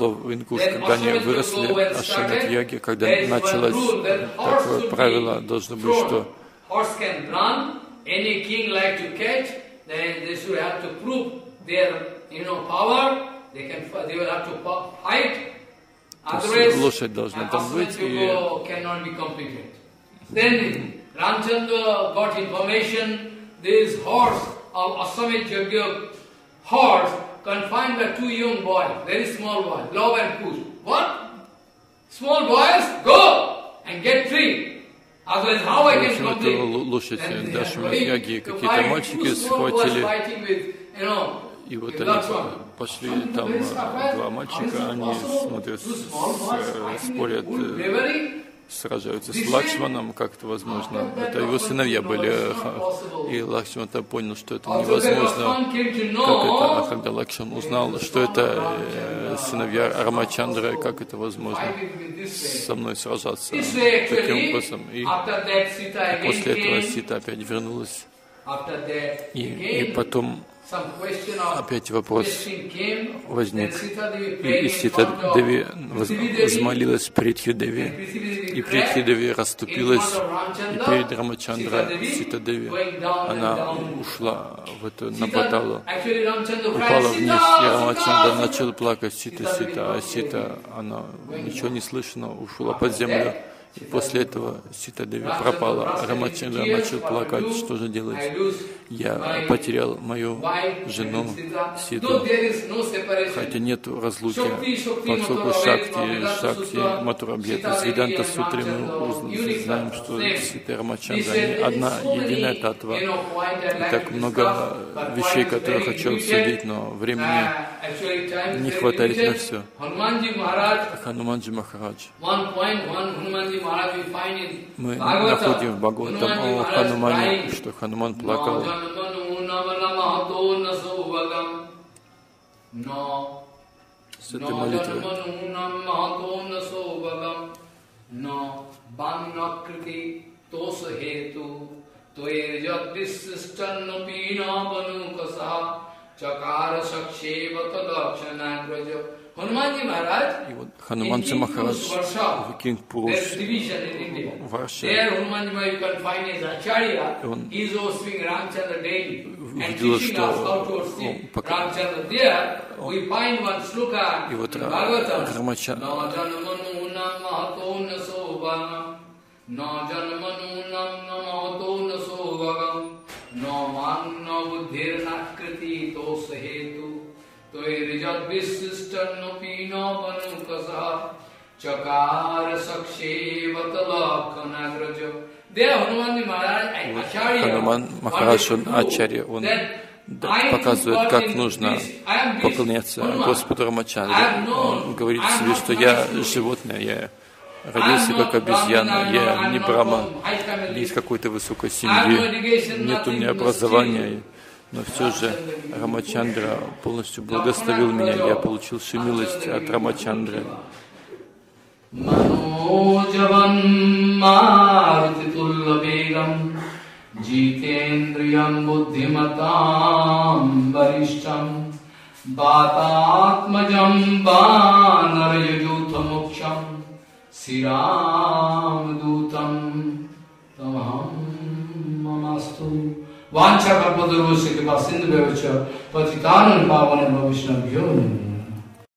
Лов и Инкуш, когда они выросли, Ашамит Яги, когда началось такое правило, должно быть, что then they should have to prove their, you know, power. They can, they will have to fight. Otherwise, лошадь должна там быть и... cannot be completed. Then Ramchandra got information, this horse of Asamit Yagya horse confined by two young boys, very small boys, Love and Kush. What? Small boys, go and get free. Otherwise, how I В can общем, эту complete? ло- лошадь And, Даши uh, Махьяги to какие-то fight, мальчики two small boys схватили, и вот они пошли, там два мальчика, они смотрят, э, спорят, э, сражаются с Лакшманом, как это возможно. Это его сыновья были, э, и Лакшман там понял, что это that невозможно. Как это, а когда Лакшман узнал, что это сыновья Рамачандры, как это возможно со мной сражаться таким образом. И после этого Сита опять вернулась. И, и потом опять вопрос возник. И, Сита Деви взмолилась Притхи and Деви. Prithvi Devi И prayed Притхи Деви in расступилась, и перед Рамачандра Сита Деви, она ушла в эту, на Sita- Паталу. actually Ramchandra cried, упала вниз, и "Sita, Рамачандра начал Sita!" плакать, Сита, Сита, а Сита, она ничего не слышно, ушла под землю. После этого Сита Деви пропала. Рамачандра начал плакать, что же делать? Я потерял мою жену. Ситу, хотя нет разлуки. Поскольку Шакти, Шакти, Веданта Деви, Сутры мы знаем, что. Сита и Рамачандра, said, они "There is одна единая татва. И так много вещей, которые хочу обсудить, но времени не хватает на все. Хануманджи Махарадж. one point, one Hanumanji Maharaj we find in Мы Bhagavata. находим в Бхагаватам Hanumanji о Maharaj Ханумане, crying, что Хануман плакал. "No janmanu navanamahato na saubhagam, no С этой no молитвы. janmanu namahato na saubhagam, no bannakriti tosa hetu, त्वयर्जद् विशिष्टन्नपीनावनुकसः चकार सक्षेप तदक्षणाग्रज हनुमान जी महाराज И вот Хануманджи Махарадж в Кинг Пуруш there's division in India. в Варше Acharya, Он увидел, что worship пока- И вот. Рамача- Na janmanu namahato na sobhagam, na janmanu namahato na sobhagam, na Хануман Махарадж, он Ачарья, он показывает, как нужно поклоняться. Господу Рамачандре. Он говорит себе, что я животное, я родился как обезьяна, я не family. не из какой-то высокой семьи, нет у меня образования но все же Рамачандра полностью благословил меня, я получил всю милость от Рамачандры. मनोजवं मारुतितुल्यवेगं जितेन्द्रियं बुद्धिमतां वरिष्ठं वातात्मजं वानरयुयूथमुक्षं श्रीरामदूतं तमहं ममास्तु वाचा कर्पतरुषिकमा सिन्धु पति पतितानन् पावन भविष्णभ्यो नमः।